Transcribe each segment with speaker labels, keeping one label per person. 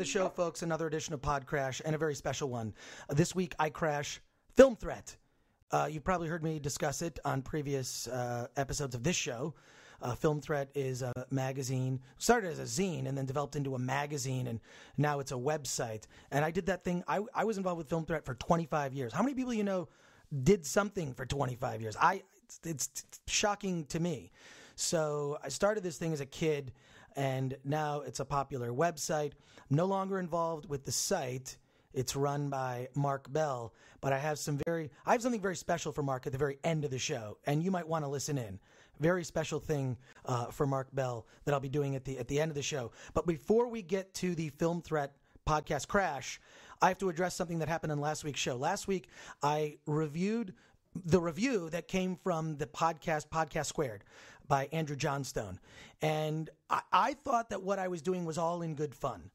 Speaker 1: The show, folks. Another edition of Pod Crash and a very special one. Uh, this week, I crash Film Threat. Uh, you've probably heard me discuss it on previous uh, episodes of this show. Uh, Film Threat is a magazine, started as a zine and then developed into a magazine, and now it's a website. And I did that thing. I, I was involved with Film Threat for 25 years. How many people you know did something for 25 years? I it's, it's shocking to me. So I started this thing as a kid, and now it's a popular website. I'm no longer involved with the site. It's run by Mark Bell, but I have some very I have something very special for Mark at the very end of the show, and you might want to listen in. Very special thing uh, for Mark Bell that I'll be doing at the at the end of the show. But before we get to the film threat podcast crash, I have to address something that happened in last week's show. Last week, I reviewed the review that came from the podcast Podcast Squared by Andrew Johnstone. And I, I, thought that what I was doing was all in good fun.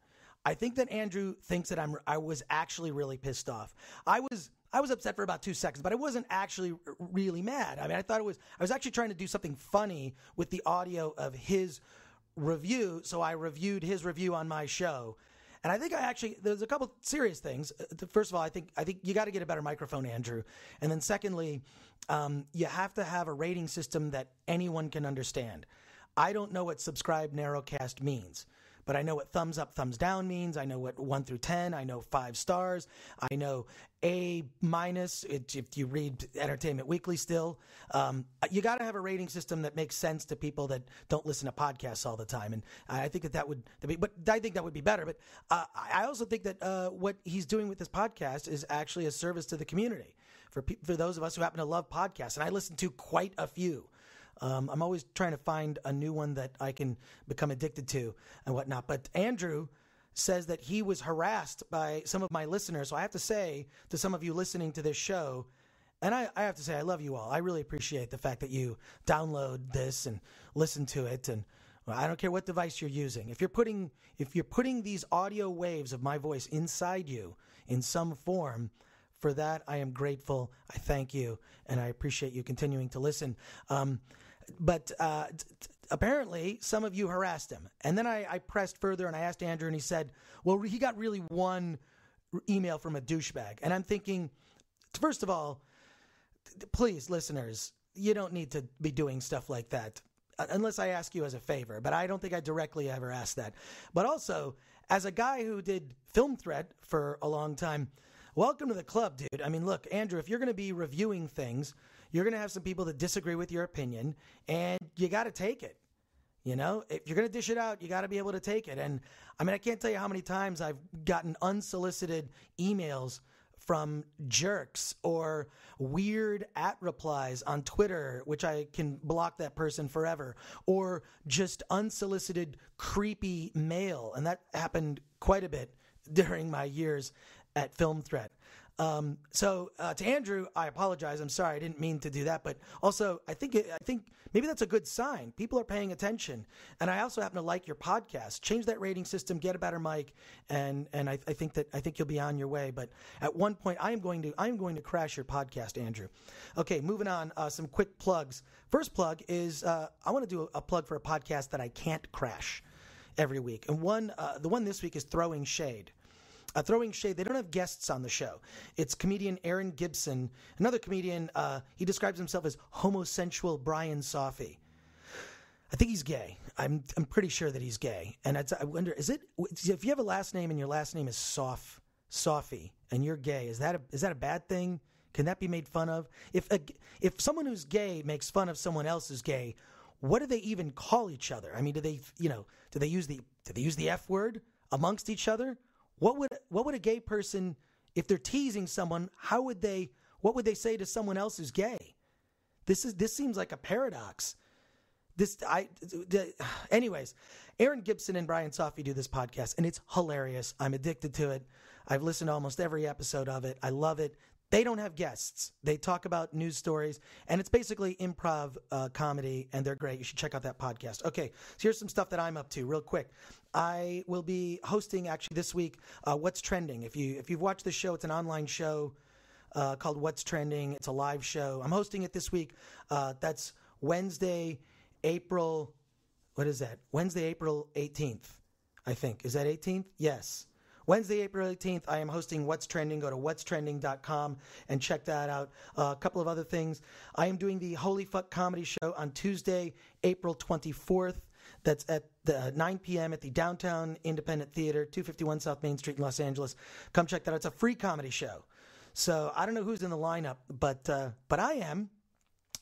Speaker 1: I think that Andrew thinks that I'm I was actually really pissed off. I was I was upset for about two seconds, but I wasn't actually really mad. I mean, I thought it was I was actually trying to do something funny with the audio of his review, so I reviewed his review on my show. And I think I actually there's a couple serious things. Uh, first of all, I think I think you got to get a better microphone, Andrew. And then secondly, um, you have to have a rating system that anyone can understand. I don't know what subscribe narrowcast means but I know what thumbs up, thumbs down means. I know what one through 10. I know five stars. I know A minus if you read Entertainment Weekly still. Um, you got to have a rating system that makes sense to people that don't listen to podcasts all the time. And I think that that would, be, but I think that would be better. But uh, I also think that uh, what he's doing with this podcast is actually a service to the community for, pe- for those of us who happen to love podcasts. And I listen to quite a few. Um, I'm always trying to find a new one that I can become addicted to and whatnot. But Andrew says that he was harassed by some of my listeners. So I have to say to some of you listening to this show, and I, I, have to say I love you all. I really appreciate the fact that you download this and listen to it. And I don't care what device you're using. If you're putting if you're putting these audio waves of my voice inside you in some form, for that I am grateful. I thank you, and I appreciate you continuing to listen. Um, but uh, t- apparently, some of you harassed him. And then I, I, pressed further and I asked Andrew, and he said, well, he got really one email from a douchebag. And I'm thinking, first of all, please, listeners, you don't need to be doing stuff like that uh, unless I ask you as a favor. But I don't think I directly ever asked that. But also, as a guy who did film threat for a long time, welcome to the club, dude. I mean, look, Andrew, if you're going to be reviewing things, you're going to have some people that disagree with your opinion, and you got to take it. You know, if you're going to dish it out, you got to be able to take it. And I mean, I can't tell you how many times I've gotten unsolicited emails from jerks or weird at replies on Twitter, which I can block that person forever, or just unsolicited creepy mail. And that happened quite a bit during my years at Film Threat. Um, so uh, to Andrew, I apologize. I'm sorry. I didn't mean to do that. But also, I think I think maybe that's a good sign. People are paying attention, and I also happen to like your podcast. Change that rating system, get a better mic, and and I, I think that I think you'll be on your way. But at one point, I am going to I am going to crash your podcast, Andrew. Okay, moving on. Uh, some quick plugs. First plug is uh, I want to do a, a plug for a podcast that I can't crash every week, and one uh, the one this week is Throwing Shade. Uh, throwing shade. They don't have guests on the show. It's comedian Erin Gibson, another comedian. Uh, he describes himself as homosexual Bryan Safi. I think he's gay. I'm I'm pretty sure that he's gay. And I wonder, is it if you have a last name and your last name is Sof Safi and you're gay? Is that a, is that a bad thing? Can that be made fun of? If a, if someone who's gay makes fun of someone else who's gay, what do they even call each other? I mean, do they you know do they use the do they use the f word amongst each other? What would what would a gay person if they're teasing someone, how would they what would they say to someone else who's gay? This is this seems like a paradox. This I anyways, Erin Gibson and Bryan Safi do this podcast and it's hilarious. I'm addicted to it. I've listened to almost every episode of it. I love it. They don't have guests. They talk about news stories, and it's basically improv uh, comedy, and they're great. You should check out that podcast. Okay, so here's some stuff that I'm up to, real quick. I will be hosting actually this week. Uh, What's trending? If you if you've watched the show, it's an online show uh, called What's Trending. It's a live show. I'm hosting it this week. Uh, that's Wednesday, April. What is that? Wednesday, April 18th. I think. Is that 18th? Yes. Wednesday, April 18th, I am hosting What's Trending. Go to whatstrending.com and check that out. Uh, a couple of other things. I am doing the Holy Fuck Comedy Show on Tuesday, April 24th. That's at the 9 p.m. at the Downtown Independent Theater, 251 South Main Street in Los Angeles. Come check that out. It's a free comedy show. So I don't know who's in the lineup, but uh, but I am.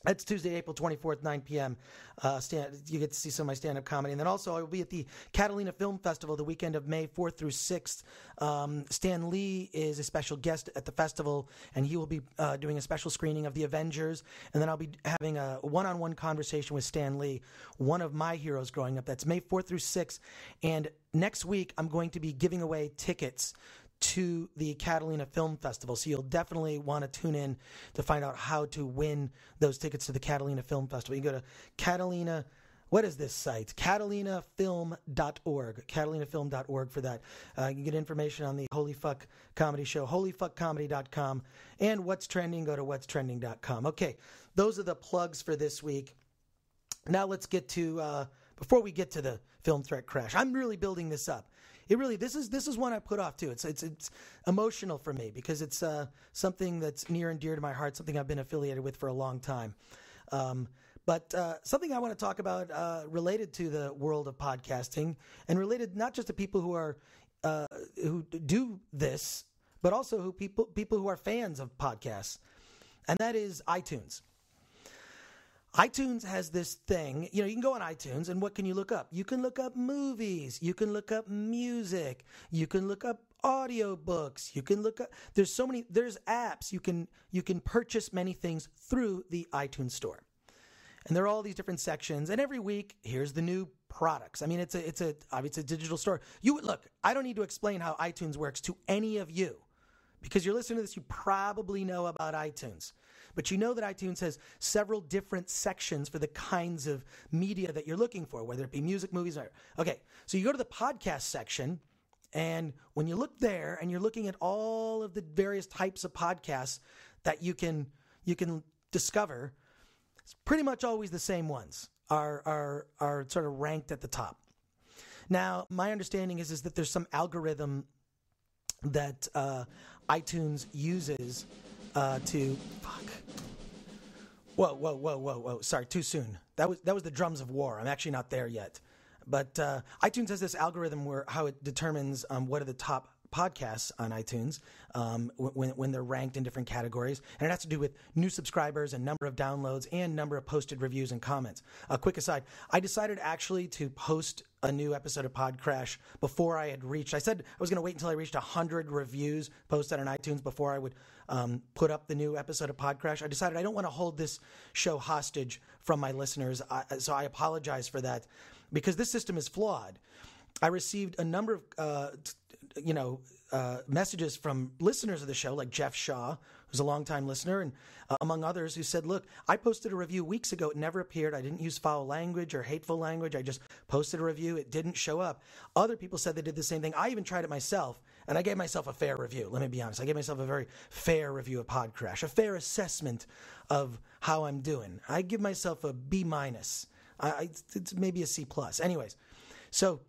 Speaker 1: That's Tuesday, April 24th, 9 p.m. Uh, stand, you get to see some of my stand up comedy. And then also, I will be at the Catalina Film Festival the weekend of May 4th through 6th. Um, Stan Lee is a special guest at the festival, and he will be uh, doing a special screening of The Avengers. And then I'll be having a one on one conversation with Stan Lee, one of my heroes growing up. That's May 4th through 6th. And next week, I'm going to be giving away tickets to the Catalina Film Festival. So you'll definitely want to tune in to find out how to win those tickets to the Catalina Film Festival. You go to Catalina. What is this site? CatalinaFilm.org. CatalinaFilm.org for that. Uh, you get information on the Holy Fuck Comedy Show, holyfuckcomedy.com, and What's Trending. Go to what'strending.com. Okay, those are the plugs for this week. Now let's get to, uh, before we get to the film threat crash, I'm really building this up it really this is this is one I put off too. It's it's it's emotional for me because it's uh, something that's near and dear to my heart, something I've been affiliated with for a long time. Um, but uh, something I want to talk about uh, related to the world of podcasting and related not just to people who are uh, who do this, but also who people people who are fans of podcasts, and that is iTunes iTunes has this thing, you know, you can go on iTunes and what can you look up? You can look up movies, you can look up music, you can look up audiobooks, you can look up there's so many there's apps you can you can purchase many things through the iTunes store. And there are all these different sections and every week here's the new products. I mean it's a it's a it's a digital store. You look, I don't need to explain how iTunes works to any of you because you're listening to this you probably know about iTunes. But you know that iTunes has several different sections for the kinds of media that you're looking for, whether it be music, movies, or. Okay, so you go to the podcast section, and when you look there and you're looking at all of the various types of podcasts that you can you can discover, it's pretty much always the same ones are are are sort of ranked at the top. Now, my understanding is is that there's some algorithm that uh, iTunes uses uh, to fuck. Whoa, whoa, whoa, whoa, whoa! Sorry, too soon. That was that was the drums of war. I'm actually not there yet. But uh, iTunes has this algorithm where how it determines um, what are the top podcasts on iTunes um, when, when they're ranked in different categories. And it has to do with new subscribers and number of downloads and number of posted reviews and comments. A quick aside I decided actually to post a new episode of Pod Crash before I had reached. I said I was going to wait until I reached 100 reviews posted on iTunes before I would um, put up the new episode of Pod Crash. I decided I don't want to hold this show hostage from my listeners, I, so I apologize for that because this system is flawed. I received a number of uh, you know, uh, messages from listeners of the show, like Jeff Shaw, who's a longtime listener, and uh, among others, who said, "Look, I posted a review weeks ago. It never appeared. I didn't use foul language or hateful language. I just posted a review. It didn't show up." Other people said they did the same thing. I even tried it myself, and I gave myself a fair review. Let me be honest. I gave myself a very fair review of Podcrash, a fair assessment of how I'm doing. I give myself a B minus. I, it's maybe a C plus. Anyways, so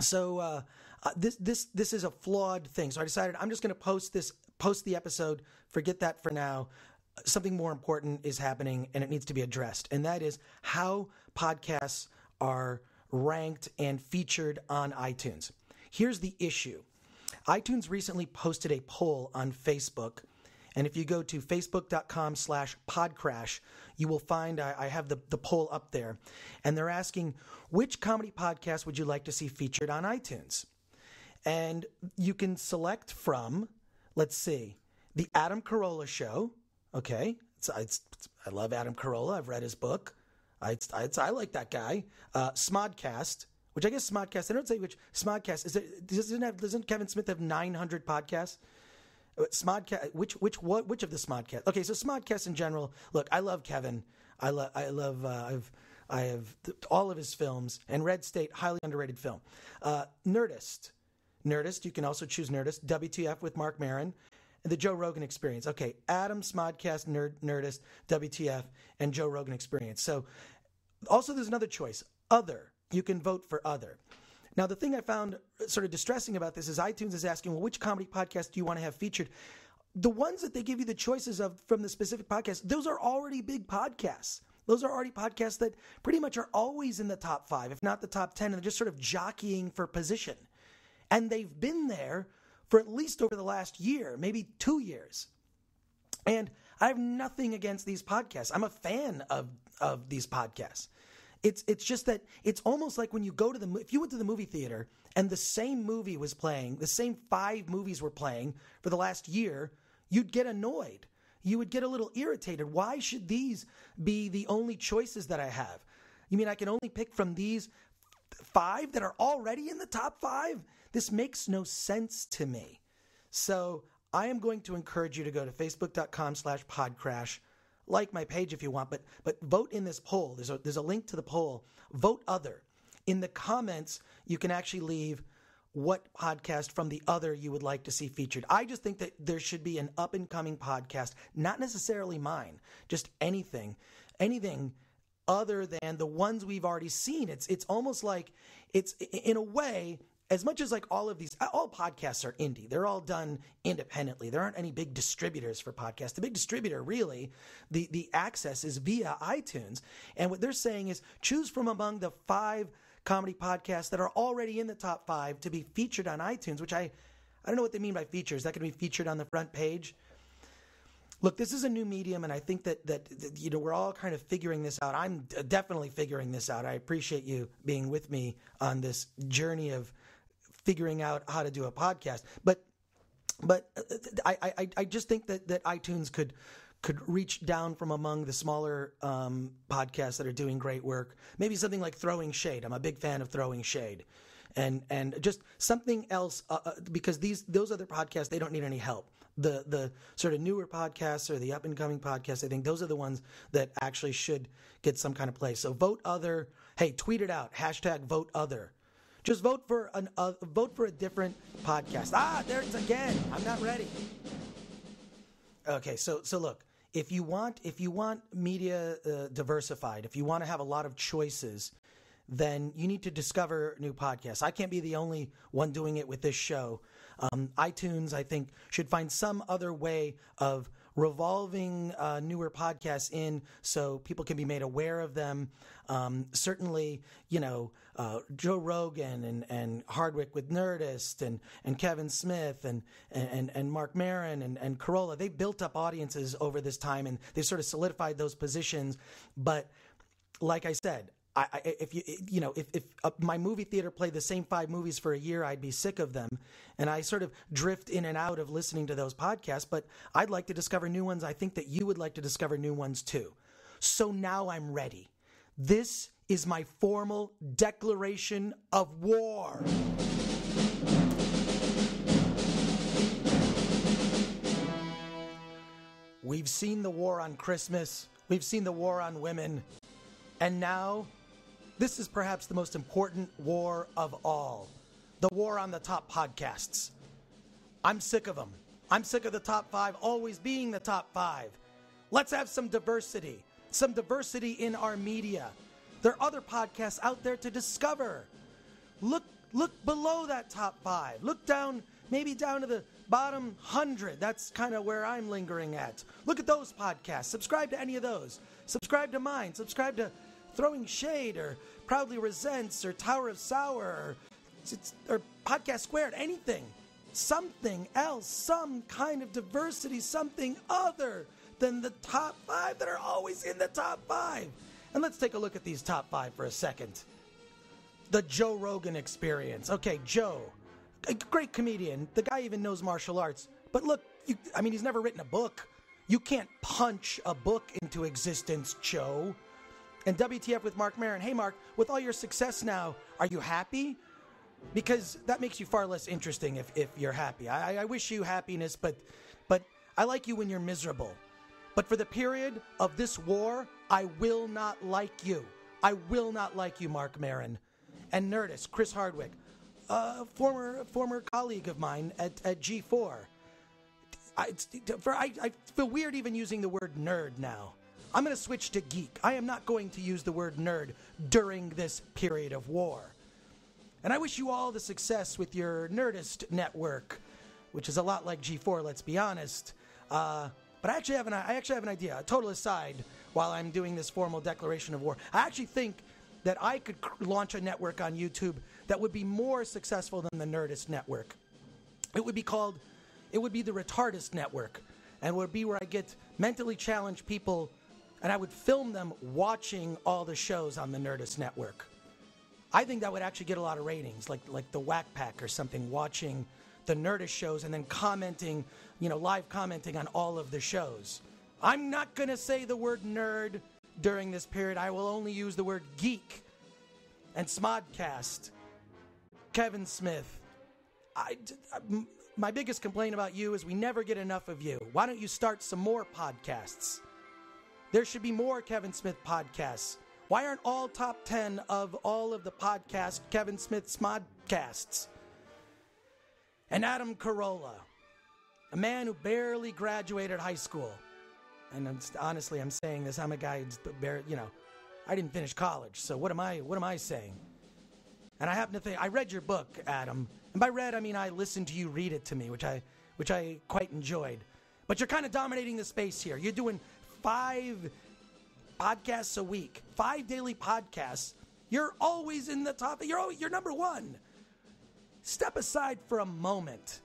Speaker 1: so. Uh, uh, this this this is a flawed thing. So I decided I'm just going to post this post the episode. Forget that for now. Something more important is happening, and it needs to be addressed, and that is how podcasts are ranked and featured on iTunes. Here's the issue. iTunes recently posted a poll on Facebook. And if you go to facebook.com slash podcrash, you will find I, I, have the, the poll up there. And they're asking, which comedy podcast would you like to see featured on iTunes? And you can select from, let's see, the Adam Carolla Show. Okay. It's, it's, I love Adam Carolla. I've read his book. I, I, like that guy. Uh, Smodcast, which I guess Smodcast, I don't say which Smodcast, is it, doesn't, have, doesn't Kevin Smith have 900 podcasts? Uh, Smodcast, which which what which of the Smodcast? Okay, so Smodcast in general. Look, I love Kevin. I love I love uh, I've I have th- all of his films and Red State, highly underrated film. Uh, Nerdist, Nerdist. You can also choose Nerdist. WTF with Marc Maron. And the Joe Rogan Experience. Okay, Adam Smodcast, Nerd, Nerdist, WTF, and Joe Rogan Experience. So, also there's another choice. Other. You can vote for other. Now, the thing I found sort of distressing about this is iTunes is asking, well, which comedy podcast do you want to have featured? The ones that they give you the choices of from the specific podcast, those are already big podcasts. Those are already podcasts that pretty much are always in the top five, if not the top 10, and they're just sort of jockeying for position. And they've been there for at least over the last year, maybe two years. And I have nothing against these podcasts. I'm a fan of, of these podcasts. It's it's just that it's almost like when you go to the if you went to the movie theater and the same movie was playing, the same five movies were playing for the last year, you'd get annoyed. You would get a little irritated. Why should these be the only choices that I have? You mean I can only pick from these five that are already in the top 5? This makes no sense to me. So, I am going to encourage you to go to facebook.com slash podcrash like my page if you want, but but vote in this poll. There's a there's a link to the poll. Vote other. In the comments, you can actually leave what podcast from the other you would like to see featured. I just think that there should be an up and coming podcast, not necessarily mine, just anything, anything other than the ones we've already seen. It's it's almost like it's in a way as much as like all of these uh, all podcasts are indie. They're all done independently. There aren't any big distributors for podcasts. The big distributor really the the access is via itunes. And what they're saying is choose from among the five comedy podcasts that are already in the top five to be featured on itunes which i i don't know what they mean by features that could be featured on the front page? Look this is a new medium and i think that that you know we're all kind of figuring this out. I'm definitely figuring this out. I appreciate you being with me on this journey of figuring out how to do a podcast. But but I, I, I just think that, that iTunes could could reach down from among the smaller um, podcasts that are doing great work. Maybe something like Throwing Shade. I'm a big fan of Throwing Shade, and and just something else uh, uh because these those other podcasts they don't need any help. The the sort of newer podcasts or the up and coming podcasts, I think those are the ones that actually should get some kind of play. So vote other. Hey, tweet it out. Hashtag vote other. Just vote for an uh, vote for a different podcast. Ah, there it's again. I'm not ready. Okay, so so look, if you want if you want media uh, diversified, if you want to have a lot of choices, then you need to discover new podcasts. I can't be the only one doing it with this show. Um, iTunes, I think, should find some other way of revolving uh, newer podcasts in so people can be made aware of them. Um, certainly, you know, uh, Joe Rogan and, and Hardwick with Nerdist and, and Kevin Smith and, and, and Marc Maron and, and Carolla, they built up audiences over this time and they sort of solidified those positions. But like I said, I, I, if you you know if, if my movie theater played the same five movies for a year, I'd be sick of them, and I sort of drift in and out of listening to those podcasts. But I'd like to discover new ones. I think that you would like to discover new ones too. So now I'm ready. This is my formal declaration of war. We've seen the war on Christmas. We've seen the war on women. And now this is perhaps the most important war of all the war on the top podcasts. I'm sick of them. I'm sick of the top five always being the top five. Let's have some diversity, some diversity in our media. There are other podcasts out there to discover. Look, look below that top five. Look down, maybe down to the bottom hundred. That's kind of where I'm lingering at. Look at those podcasts. Subscribe to any of those. Subscribe to mine. Subscribe to Throwing Shade or Proudly Resents or Tower of Sour or, or Podcast Squared, anything. Something else, some kind of diversity, something other than the top five that are always in the top five. And let's take a look at these top five for a second. The Joe Rogan experience. Okay, Joe, a great comedian. The guy even knows martial arts. But look, you, I mean, he's never written a book. You can't punch a book into existence, Joe. And WTF with Marc Maron. Hey, Mark, with all your success now, are you happy? Because that makes you far less interesting if, if you're happy. I, I wish you happiness, but, but I like you when you're miserable. But for the period of this war, I will not like you. I will not like you, Marc Maron. And Nerdist, Chris Hardwick, a former former colleague of mine at, at G4. I, for, I, I feel weird even using the word nerd now. I'm going to switch to geek. I am not going to use the word nerd during this period of war. And I wish you all the success with your Nerdist network, which is a lot like G4, let's be honest. Uh, but I actually have an I actually have an idea. A total aside, while I'm doing this formal declaration of war, I actually think that I could launch a network on YouTube that would be more successful than the Nerdist network. It would be called, it would be the Retardist network, and would be where I get mentally challenged people, and I would film them watching all the shows on the Nerdist network. I think that would actually get a lot of ratings, like like the Wack Pack or something, watching the Nerdist shows and then commenting, you know, live commenting on all of the shows. I'm not going to say the word nerd during this period. I will only use the word geek and Smodcast. Kevin Smith. I, uh, my biggest complaint about you is we never get enough of you. Why don't you start some more podcasts? There should be more Kevin Smith podcasts. Why aren't all top 10 of all of the podcast Kevin Smith's Smodcasts? And Adam Carolla, a man who barely graduated high school. And I'm, honestly, I'm saying this. I'm a guy who's, barely, you know, I didn't finish college. So what am I? What am I saying? And I happen to think I read your book, Adam. And by read, I mean I listened to you read it to me, which I, which I quite enjoyed. But you're kind of dominating the space here. You're doing five podcasts a week, five daily podcasts. You're always in the top. You're always, you're number one step aside for a moment.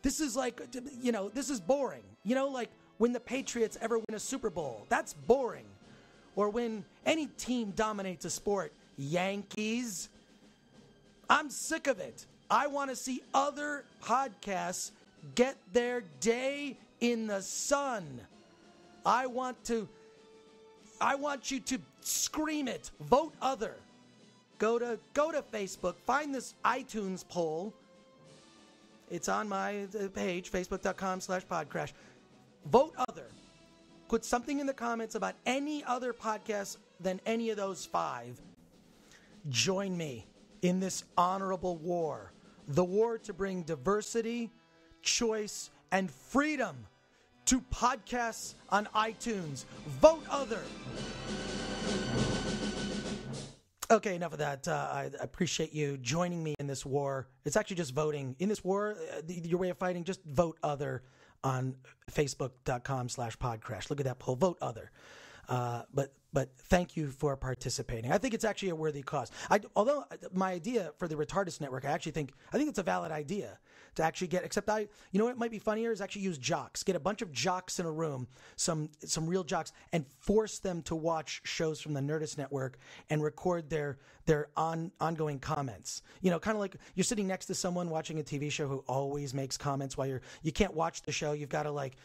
Speaker 1: This is like, you know, this is boring. You know, like when the Patriots ever win a Super Bowl, that's boring. Or when any team dominates a sport, Yankees. I'm sick of it. I want to see other podcasts get their day in the sun. I want to I want you to scream it. Vote other. Go to go to Facebook, find this iTunes poll. It's on my uh, page, facebook.com slash podcrash. Vote other. Put something in the comments about any other podcast than any of those five. Join me in this honorable war. The war to bring diversity, choice, and freedom to podcasts on iTunes. Vote other. Okay, enough of that. Uh, I appreciate you joining me in this war. It's actually just voting. In this war, uh, the, your way of fighting, just vote other on facebook.com slash podcrash. Look at that poll. Vote other. Uh, but but thank you for participating. I think it's actually a worthy cause. I, although my idea for the Retardist Network, I actually think I think it's a valid idea to actually get. Except I, you know, what might be funnier is actually use jocks. Get a bunch of jocks in a room, some some real jocks, and force them to watch shows from the Nerdist Network and record their their on ongoing comments. You know, kind of like you're sitting next to someone watching a TV show who always makes comments while you're you can't watch the show. You've got to like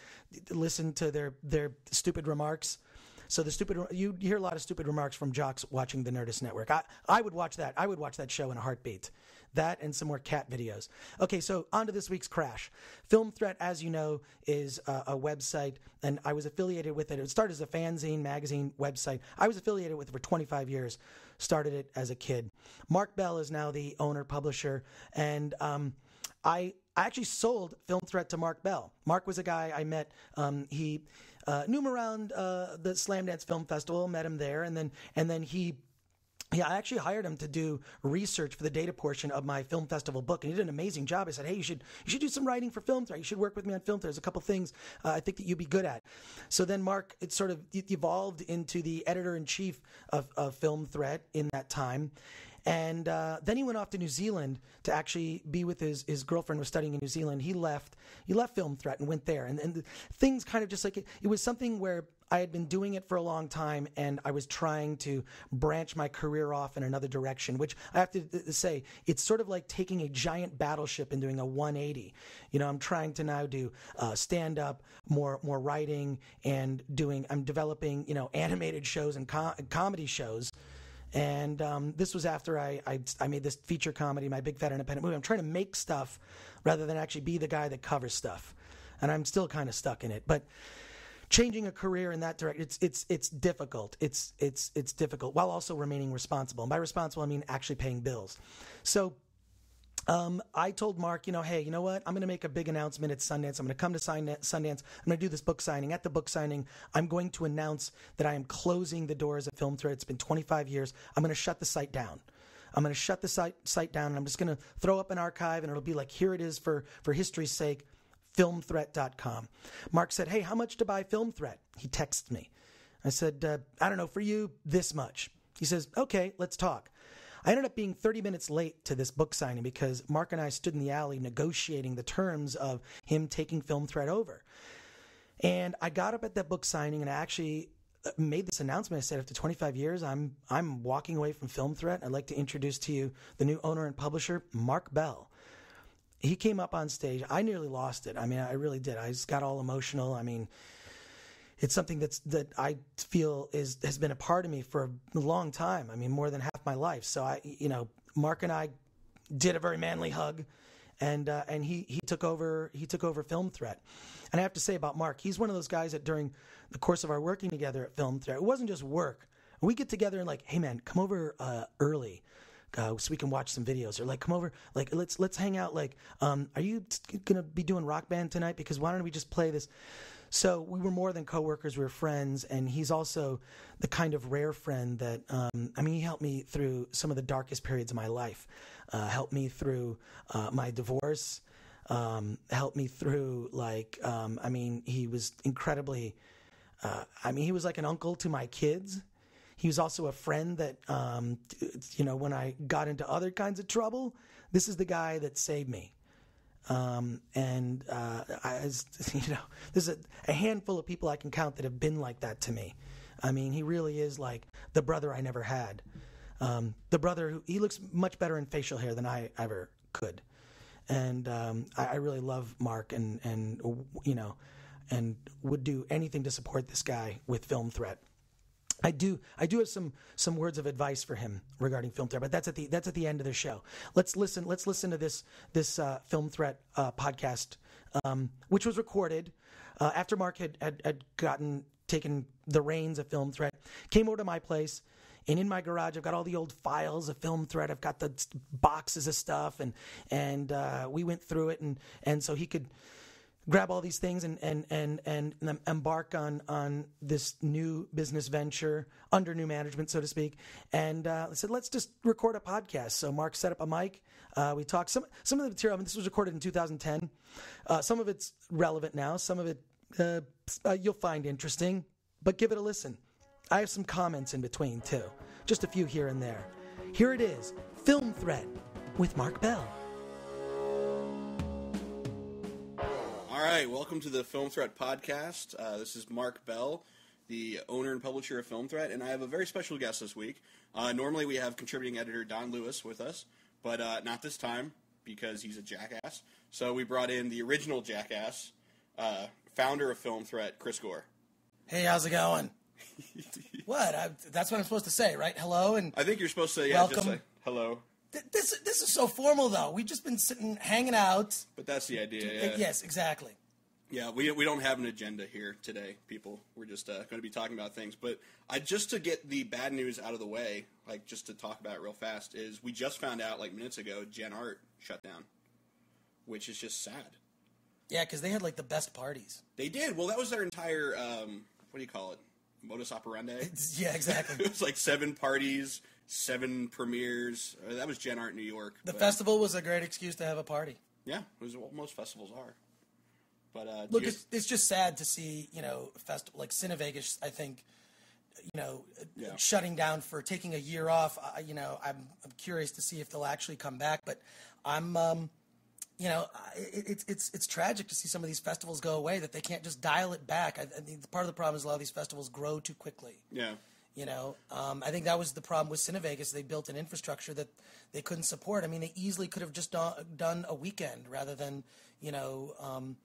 Speaker 1: listen to their their stupid remarks so the stupid you hear a lot of stupid remarks from jocks watching the Nerdist Network. I I would watch that. I would watch that show in a heartbeat. That and some more cat videos. Okay, so on to this week's crash. Film Threat, as you know, is a, a website, and I was affiliated with it. It started as a fanzine magazine website. I was affiliated with it for 25 years. Started it as a kid. Mark Bell is now the owner publisher, and um, I I actually sold Film Threat to Mark Bell. Mark was a guy I met. Um, he uh, knew him around uh, the Slamdance Film Festival, met him there, and then and then he yeah, I actually hired him to do research for the data portion of my film festival book, and he did an amazing job. I said, "Hey, you should you should do some writing for Film Threat. You should work with me on Film Threat. There's a couple things uh, I think that you'd be good at." So then, Mark, it sort of evolved into the editor in chief of, of Film Threat in that time, and uh, then he went off to New Zealand to actually be with his, his girlfriend was studying in New Zealand. He left he left Film Threat and went there. And, and things kind of just like it, it was something where I had been doing it for a long time and I was trying to branch my career off in another direction, which I have to say, it's sort of like taking a giant battleship and doing a 180. You know, I'm trying to now do uh, stand up, more, more writing and doing, I'm developing, you know, animated shows and com- comedy shows. And um, this was after I, I, I made this feature comedy, my big fat independent movie. I'm trying to make stuff rather than actually be the guy that covers stuff, and I'm still kind of stuck in it. But changing a career in that direction, it's it's it's difficult. It's it's it's difficult while also remaining responsible. And by responsible, I mean actually paying bills. So um, I told Mark, you know, hey, you know what? I'm going to make a big announcement at Sundance. I'm going to come to Sundance. I'm going to do this book signing. At the book signing, I'm going to announce that I am closing the doors at Film Threat. It's been 25 years. I'm going to shut the site down. I'm going to shut the site, site down and I'm just going to throw up an archive and it'll be like, here it is for, for history's sake, filmthreat.com. Mark said, hey, how much to buy Film Threat? He texted me. I said, uh, I don't know, for you, this much. He says, okay, let's talk. I ended up being 30 minutes late to this book signing because Mark and I stood in the alley negotiating the terms of him taking Film Threat over. And I got up at that book signing and I actually uh, made this announcement. I said, after 25 years, I'm I'm walking away from Film Threat. I'd like to introduce to you the new owner and publisher, Mark Bell. He came up on stage. I nearly lost it. I mean, I really did. I just got all emotional. I mean, it's something that's that I feel is has been a part of me for a long time. I mean, more than half my life. So I, you know, Mark and I did a very manly hug, and uh, and he he took over he took over Film Threat. And I have to say about Mark, he's one of those guys that during the course of our working together at Film Threat, it wasn't just work. We get together and like, hey man, come over uh, early. Uh, so we can watch some videos or like come over like let's let's hang out like um, are you t- gonna be doing rock band tonight because why don't we just play this so we were more than coworkers; we were friends, and he's also the kind of rare friend that um, I mean, he helped me through some of the darkest periods of my life, uh, helped me through uh, my divorce, um, helped me through like um, I mean, he was incredibly. Uh, I mean, he was like an uncle to my kids. He was also a friend that, um, you know, when I got into other kinds of trouble, this is the guy that saved me. Um, and uh, I, you know, there's a, a, handful of people I can count that have been like that to me. I mean, he really is like the brother I never had. Um, the brother who he looks much better in facial hair than I ever could, and um, I, I, really love Mark and and you know, and would do anything to support this guy with Film Threat. I do I do have some some words of advice for him regarding film threat, but that's at the that's at the end of the show. Let's listen let's listen to this this uh, film threat uh, podcast, um, which was recorded uh, after Mark had, had had gotten taken the reins of film threat. Came over to my place. And in my garage, I've got all the old files of Film Threat. I've got the boxes of stuff, and and uh, we went through it, and and so he could grab all these things and and and and embark on on this new business venture under new management, so to speak. And uh, I said, let's just record a podcast. So Mark set up a mic. Uh, we talked some some of the material. I mean, this was recorded in 2010. Uh, some of it's relevant now. Some of it uh, uh, you'll find interesting, but give it a listen. I have some comments in between too, just a few here and there. Here it is, Film Threat with Mark Bell.
Speaker 2: All right, welcome to the Film Threat podcast. Uh, this is Mark Bell, the owner and publisher of Film Threat, and I have a very special guest this week. Uh, normally, we have contributing editor Don Lewis with us, but uh, not this time because he's a jackass. So we brought in the original jackass, uh, founder of Film Threat, Chris Gore.
Speaker 3: Hey, how's it going? what? I, that's what I'm supposed to say, right? Hello and
Speaker 2: I think you're supposed to yeah, welcome. just say hello.
Speaker 3: This this is so formal though. We've just been sitting, hanging out.
Speaker 2: But that's the idea. Yeah.
Speaker 3: Yes, exactly.
Speaker 2: Yeah, we, we don't have an agenda here today, people. We're just uh, going to be talking about things. But I just to get the bad news out of the way, like just to talk about it real fast, is we just found out like minutes ago, Gen Art shut down, which is just sad.
Speaker 3: Yeah, because they had like the best parties.
Speaker 2: They did. Well, that was their entire um, what do you call it? Modus operandi.
Speaker 3: Yeah, exactly.
Speaker 2: it was like seven parties, seven premieres. Uh, that was Gen Art New York.
Speaker 3: The but, festival was a great excuse to have a party.
Speaker 2: Yeah, it was what most festivals are. But uh,
Speaker 3: look, it's, it's, just sad to see you know festival like Cinevegas. I think you know yeah. shutting down for taking a year off. Uh, you know, I'm I'm curious to see if they'll actually come back. But I'm um, you know, it's it's it's tragic to see some of these festivals go away that they can't just dial it back. I, I mean, part of the problem is a lot of these festivals grow too quickly.
Speaker 2: Yeah.
Speaker 3: You know, um, I think that was the problem with Cinevegas. They built an infrastructure that they couldn't support. I mean, they easily could have just done a weekend rather than, you know, um,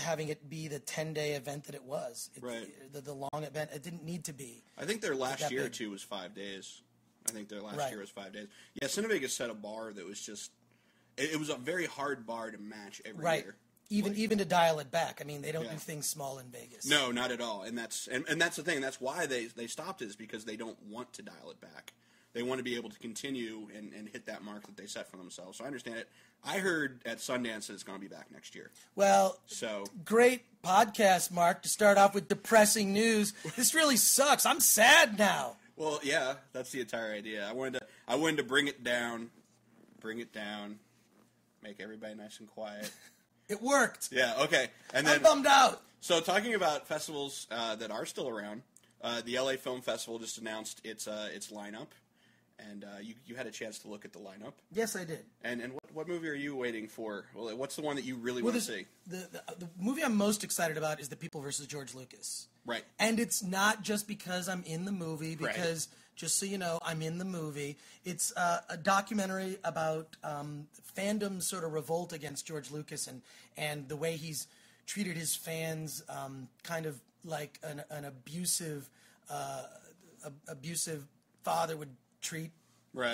Speaker 3: having it be the 10 day event that it was. It,
Speaker 2: right.
Speaker 3: The, the, long event. It didn't need to be.
Speaker 2: I think their last year big. or two was five days. I think their last right. year was five days. Yeah, Cinevegas set a bar that was just. It, it was a very hard bar to match every
Speaker 3: right.
Speaker 2: year
Speaker 3: even even to dial it back. I mean, they don't yeah. do things small in Vegas.
Speaker 2: No, not at all. And that's and, and that's the thing. That's why they they stopped is because they don't want to dial it back. They want to be able to continue and, and hit that mark that they set for themselves. So I understand it. I heard at Sundance that it's going to be back next year.
Speaker 3: Well, so great podcast, Mark. To start off with depressing news, this really sucks. I'm sad now.
Speaker 2: Well, yeah, that's the entire idea. I wanted to I wanted to bring it down, bring it down, make everybody nice and quiet.
Speaker 1: It worked.
Speaker 2: Yeah, okay. And then I'm
Speaker 1: bummed out.
Speaker 2: so talking about festivals uh, that are still around, uh, the LA Film Festival just announced its uh, its lineup, and uh, you you had a chance to look at the lineup.
Speaker 1: Yes, I did.
Speaker 2: And and what, what movie are you waiting for? Well, what's the one that you really
Speaker 1: Well,
Speaker 2: want to see?
Speaker 1: the, the the movie I'm most excited about is The People versus George Lucas.
Speaker 2: Right.
Speaker 1: And it's not just because I'm in the movie,
Speaker 2: Right.
Speaker 1: Just so you know, I'm in the movie. It's uh, a documentary about um, fandom's sort of revolt against George Lucas and and the way he's treated his fans, um, kind of like an, an abusive uh, a- abusive father would treat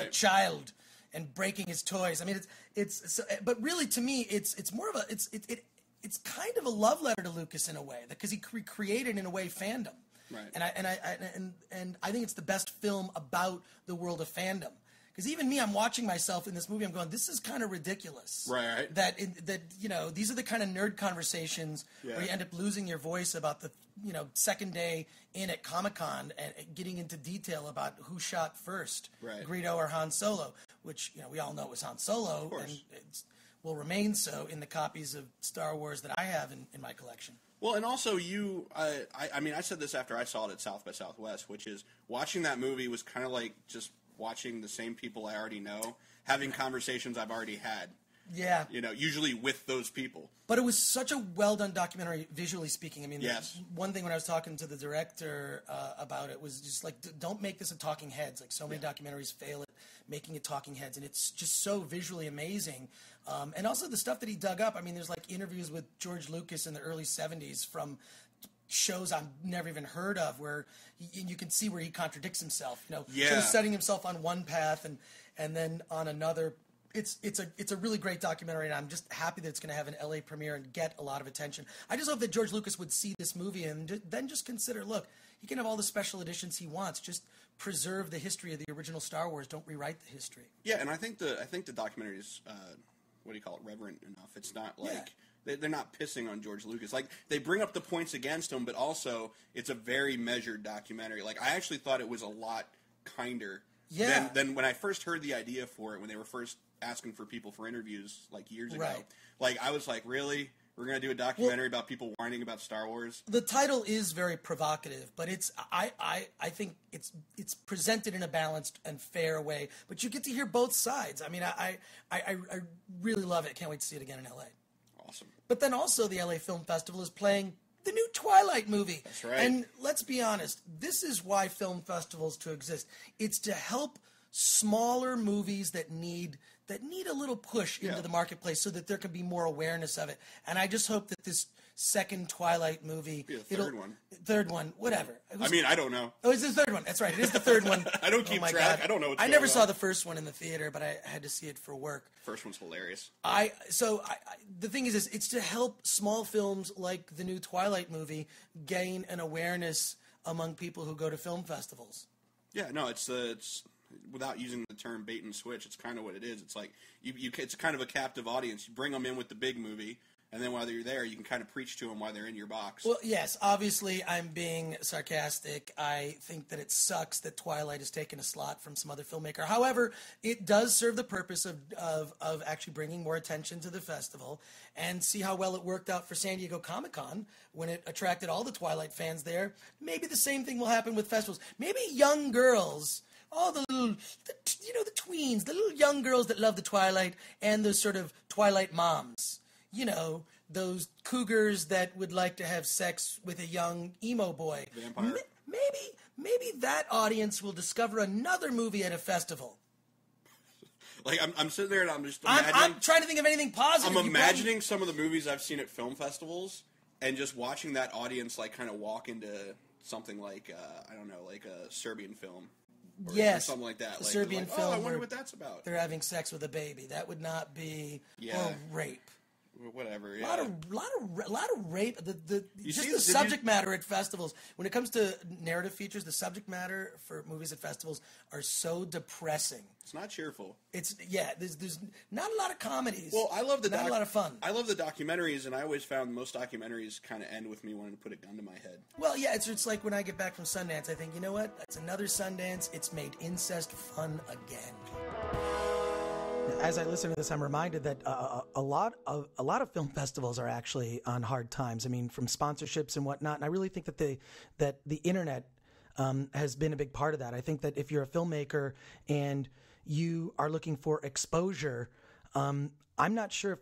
Speaker 1: a child and breaking his toys. I mean, it's it's so, but really to me, it's it's more of a it's it, it it's kind of a love letter to Lucas in a way because he cre- created in a way fandom.
Speaker 2: Right.
Speaker 1: And I and I, I and and I think it's the best film about the world of fandom. Because even me, I'm watching myself in this movie. I'm going, this is kind of ridiculous.
Speaker 2: Right.
Speaker 1: That in, that you know, these are the kind of nerd conversations
Speaker 2: Yeah.
Speaker 1: where you end up losing your voice about the you know second day in at Comic Con and getting into detail about who shot first,
Speaker 2: Right.
Speaker 1: Greedo or Han Solo, which you know we all know was Han Solo, and it's, will remain so in the copies of Star Wars that I have in, in my collection.
Speaker 2: Well, and also you, uh, I, I mean, I said this after I saw it at South by Southwest, which is watching that movie was kind of like just watching the same people I already know, having conversations I've already had.
Speaker 1: Yeah,
Speaker 2: You know, usually with those people.
Speaker 1: But it was such a well done documentary, visually speaking. I mean,
Speaker 2: Yes.
Speaker 1: one thing when I was talking to the director uh, about it was just like, d- don't make this a talking heads. Like so many documentaries fail at making it talking heads, and it's just so visually amazing. Um, and also the stuff that he dug up. I mean, there's like interviews with George Lucas in the early '70s from shows I've never even heard of, where he, and you can see where he contradicts himself. You know,
Speaker 2: Yeah.
Speaker 1: shows setting himself on one path and and then on another. It's it's a it's a really great documentary, and I'm just happy that it's going to have an LA premiere and get a lot of attention. I just hope that George Lucas would see this movie and then just consider, look, he can have all the special editions he wants. Just preserve the history of the original Star Wars. Don't rewrite the history.
Speaker 2: Yeah, and I think the I think the documentary is uh, what do you call it, reverent enough. It's not like
Speaker 1: Yeah.
Speaker 2: they, they're not pissing on George Lucas. Like they bring up the points against him, but also it's a very measured documentary. Like I actually thought it was a lot kinder
Speaker 1: Yeah.
Speaker 2: than, than when I first heard the idea for it when they were first asking for people for interviews like years ago.
Speaker 1: Right.
Speaker 2: Like I was like, really, we're gonna do a documentary about people whining about Star Wars?
Speaker 1: the title is very provocative, but it's I, I I think it's it's presented in a balanced and fair way. But you get to hear both sides. I mean, I I, I, I really love it. Can't wait to see it again in LA.
Speaker 2: Awesome.
Speaker 1: But then also the LA Film Festival is playing the new Twilight movie. That's
Speaker 2: right.
Speaker 1: And let's be honest, this is why film festivals to exist. It's to help smaller movies that need that need a little push into
Speaker 2: Yeah.
Speaker 1: the marketplace so that there can be more awareness of it. And I just hope that this second Twilight movie
Speaker 2: Be third one.
Speaker 1: Third one, whatever. It
Speaker 2: I mean, I don't know.
Speaker 1: Oh, it's the third one. That's right. It is the third one.
Speaker 2: I don't
Speaker 1: Oh
Speaker 2: keep
Speaker 1: my
Speaker 2: track.
Speaker 1: God.
Speaker 2: I don't know
Speaker 1: I never
Speaker 2: on.
Speaker 1: saw the first one in the theater, but I had to see it for work.
Speaker 2: First one's hilarious.
Speaker 1: I so I, I, the thing is, is it's to help small films like the new Twilight movie gain an awareness among people who go to film festivals.
Speaker 2: Yeah, no, it's uh, it's without using the term bait and switch. It's kind of what it is. It's like you, you it's kind of a captive audience. You bring them in with the big movie, and then while you're there, you can kind of preach to them while they're in your box.
Speaker 1: Well, yes, obviously I'm being sarcastic. I think that it sucks that Twilight has taken a slot from some other filmmaker. However, it does serve the purpose of, of, of actually bringing more attention to the festival and see how well it worked out for San Diego Comic Con when it attracted all the Twilight fans there. Maybe the same thing will happen with festivals. Maybe young girls. All the little, the, you know, the tweens, the little young girls that love the Twilight, and those sort of Twilight moms you know, those cougars that would like to have sex with a young emo boy.
Speaker 2: Vampire.
Speaker 1: M- maybe, maybe that audience will discover another movie at a festival.
Speaker 2: like I'm, I'm sitting there and I'm just
Speaker 1: I'm. I'm trying to think of anything positive.
Speaker 2: I'm imagining some of the movies I've seen at film festivals, and just watching that audience like kind of walk into something like uh, I don't know, like a Serbian film. Or, or
Speaker 1: Yes,
Speaker 2: something like that. Like,
Speaker 1: Serbian
Speaker 2: like,
Speaker 1: film
Speaker 2: Oh, I wonder what that's about.
Speaker 1: They're having sex with a baby. That would not be
Speaker 2: Yeah.
Speaker 1: or rape.
Speaker 2: Whatever.
Speaker 1: A lot of, lot of, lot of rape. The, the just
Speaker 2: see-
Speaker 1: the
Speaker 2: did you-
Speaker 1: subject matter at festivals. When it comes to narrative features, the subject matter for movies at festivals are so depressing.
Speaker 2: It's not cheerful.
Speaker 1: It's yeah. There's there's not a lot of comedies.
Speaker 2: Well, I love the
Speaker 1: not
Speaker 2: doc-
Speaker 1: a lot of fun.
Speaker 2: I love the documentaries, and I always found most documentaries kind of end with me wanting to put a gun to my head.
Speaker 1: Well, yeah, it's, it's like when I get back from Sundance, I think, you know what? It's another Sundance. It's made incest fun again.
Speaker 4: As I listen to this, I'm reminded that uh, a lot of a lot of film festivals are actually on hard times. I mean, from sponsorships and whatnot. And I really think that the that the internet um, has been a big part of that. I think that if you're a filmmaker and you are looking for exposure, um, I'm not sure if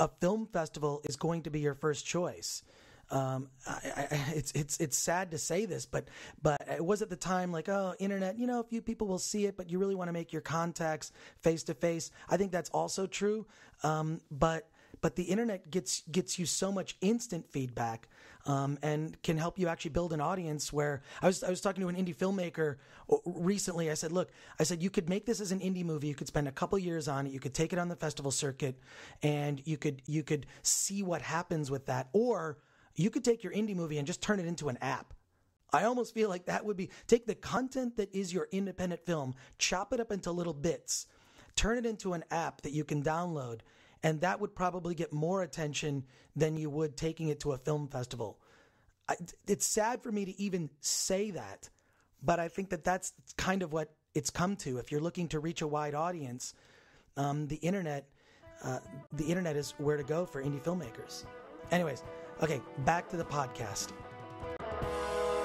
Speaker 4: a film festival is going to be your first choice. Um, I, I, it's it's it's sad to say this, but but it was at the time like oh internet, you know, a few people will see it, but you really want to make your contacts face to face. I think that's also true, um, but but the internet gets gets you so much instant feedback um, and can help you actually build an audience. Where I was I was talking to an indie filmmaker recently. I said, look, I said you could make this as an indie movie. You could spend a couple years on it. You could take it on the festival circuit, and you could you could see what happens with that, or you could take your indie movie and just turn it into an app. I almost feel like that would be take the content that is your independent film, chop it up into little bits, turn it into an app that you can download, and that would probably get more attention than you would taking it to a film festival. I, it's sad for me to even say that, but I think that that's kind of what it's come to. If you're looking to reach a wide audience, um, the internet, uh, the internet is where to go for indie filmmakers. Anyways, okay, back to the podcast.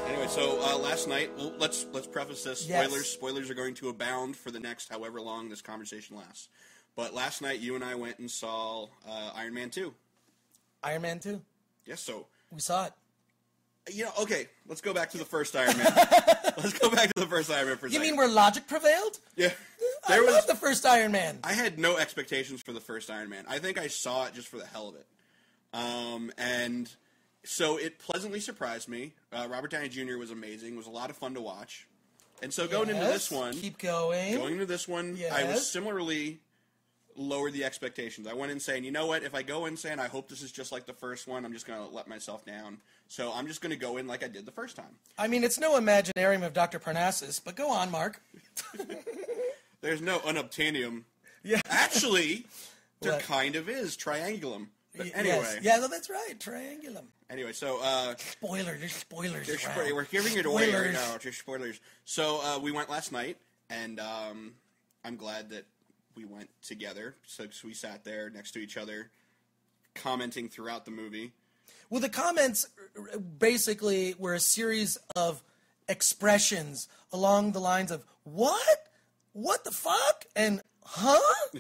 Speaker 2: Anyway, so uh, last night, well, let's let's preface this.
Speaker 1: Yes.
Speaker 2: Spoilers spoilers are going to abound for the next however long this conversation lasts. But last night, you and I went and saw uh, Iron Man two.
Speaker 1: Iron Man 2,
Speaker 2: Yes, so
Speaker 1: we saw it.
Speaker 2: you know, okay, let's go back to the first Iron Man. let's go back to the first Iron Man for
Speaker 1: You mean where logic prevailed?
Speaker 2: yeah,
Speaker 1: I
Speaker 2: there
Speaker 1: love
Speaker 2: was.
Speaker 1: the first Iron Man.
Speaker 2: I had no expectations for the first Iron Man. I think I saw it just for the hell of it. Um, and so it pleasantly surprised me. Uh, Robert Downey Jr. was amazing. It was a lot of fun to watch. And so going into this one,
Speaker 1: keep going.
Speaker 2: going into this one, I was similarly lowered the expectations. I went in saying, you know what? If I go in saying I hope this is just like the first one, I'm just going to let myself down. So I'm just going to go in like I did the first time.
Speaker 1: I mean, it's no imaginarium of Dr. Parnassus, but go on, Mark.
Speaker 2: There's no unobtainium.
Speaker 1: Yeah.
Speaker 2: Actually, there
Speaker 1: What?
Speaker 2: kind of is triangulum. But anyway,
Speaker 1: yes. yeah, no, that's right. Triangulum.
Speaker 2: anyway, so uh,
Speaker 1: Spoiler. There's spoilers.
Speaker 2: There's
Speaker 1: around.
Speaker 2: spo- we're giving it away right now. There's spoilers. So uh, we went last night, and um, I'm glad that we went together. So 'cause we sat there next to each other, commenting throughout the movie.
Speaker 1: Well, the comments basically were a series of expressions along the lines of "What? What the fuck?" and "Huh?"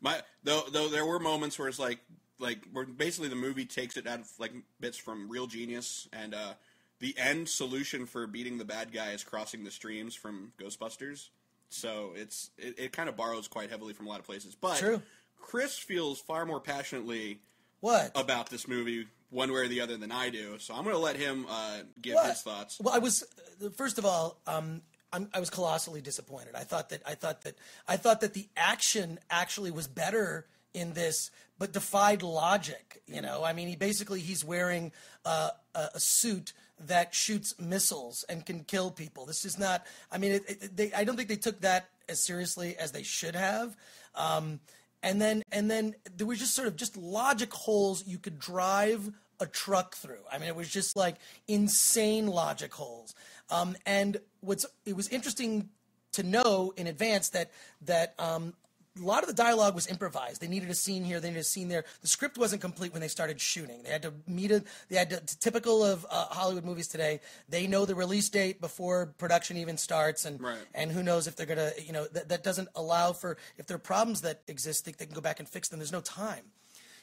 Speaker 2: My though though there were moments where it's like like where basically the movie takes it out of like bits from Real Genius, and uh, the end solution for beating the bad guy is crossing the streams from Ghostbusters. So it's it, it kind of borrows quite heavily from a lot of places. But
Speaker 1: True.
Speaker 2: Chris feels far more passionately
Speaker 1: What?
Speaker 2: about this movie one way or the other than I do. So I'm going to let him uh, give
Speaker 1: What?
Speaker 2: his thoughts.
Speaker 1: Well, I was uh, first of all, um, I'm, I was colossally disappointed. I thought that I thought that I thought that the action actually was better in this, but defied logic. You know, I mean, he basically he's wearing uh, a, suit that shoots missiles and can kill people. This is not. I mean, it, it, they, I don't think they took that as seriously as they should have. Um, and then and then there was just sort of just logic holes you could drive a truck through. I mean, it was just like insane logic holes. Um, and what's it was interesting to know in advance that that um, a lot of the dialogue was improvised. They needed a scene here, they needed a scene there. The script wasn't complete when they started shooting. They had to meet a. They had to typical of uh, Hollywood movies today. They know the release date before production even starts, and
Speaker 2: Right.
Speaker 1: and who knows if they're gonna. You know that that doesn't allow for if there are problems that exist, they, they can go back and fix them. There's no time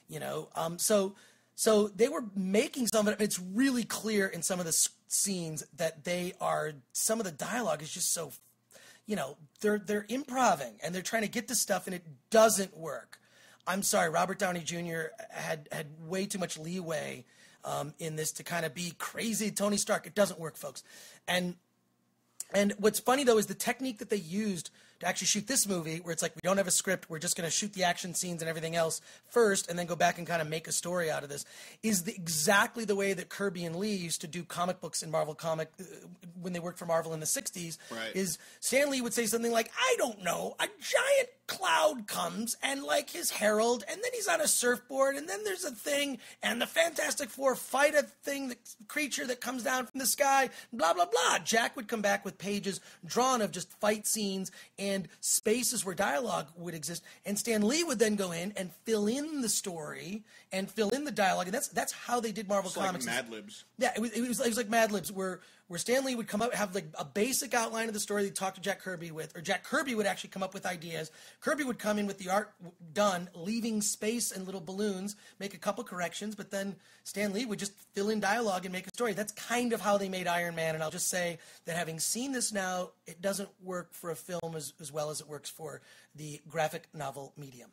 Speaker 1: you know um, so so they were making some of it it's really clear in some of the s- scenes that they are some of the dialogue is just so you know they're they're improving and they're trying to get to stuff and it doesn't work. I'm sorry robert downey jr had had way too much leeway um, in this to kind of be crazy tony stark. It doesn't work folks. And and what's funny though is the technique that they used to actually shoot this movie, where it's like we don't have a script, we're just going to shoot the action scenes and everything else first, and then go back and kind of make a story out of this, is the, exactly the way that Kirby and Lee used to do comic books in Marvel comic uh, when they worked for Marvel in the '60s.
Speaker 2: Right.
Speaker 1: Is Stan Lee would say something like, "I don't know, a giant cloud comes and like his herald, and then he's on a surfboard, and then there's a thing, and the Fantastic Four fight a thing, the creature that comes down from the sky, blah blah blah." Jack would come back with pages drawn of just fight scenes and spaces where dialogue would exist, and Stan Lee would then go in and fill in the story and fill in the dialogue, and that's that's how they did Marvel
Speaker 2: It's like
Speaker 1: comics.
Speaker 2: Mad Libs.
Speaker 1: Yeah, it was, it was it was like Mad Libs, where where Stan Lee would come up have like a basic outline of the story. He'd talk to Jack Kirby with, or Jack Kirby would actually come up with ideas. Kirby would come in with the art done, leaving space and little balloons, make a couple corrections, but then Stan Lee would just fill in dialogue and make a story. That's kind of how they made Iron Man. And I'll just say that having seen this now, it doesn't work for a film as, as well as it works for the graphic novel medium.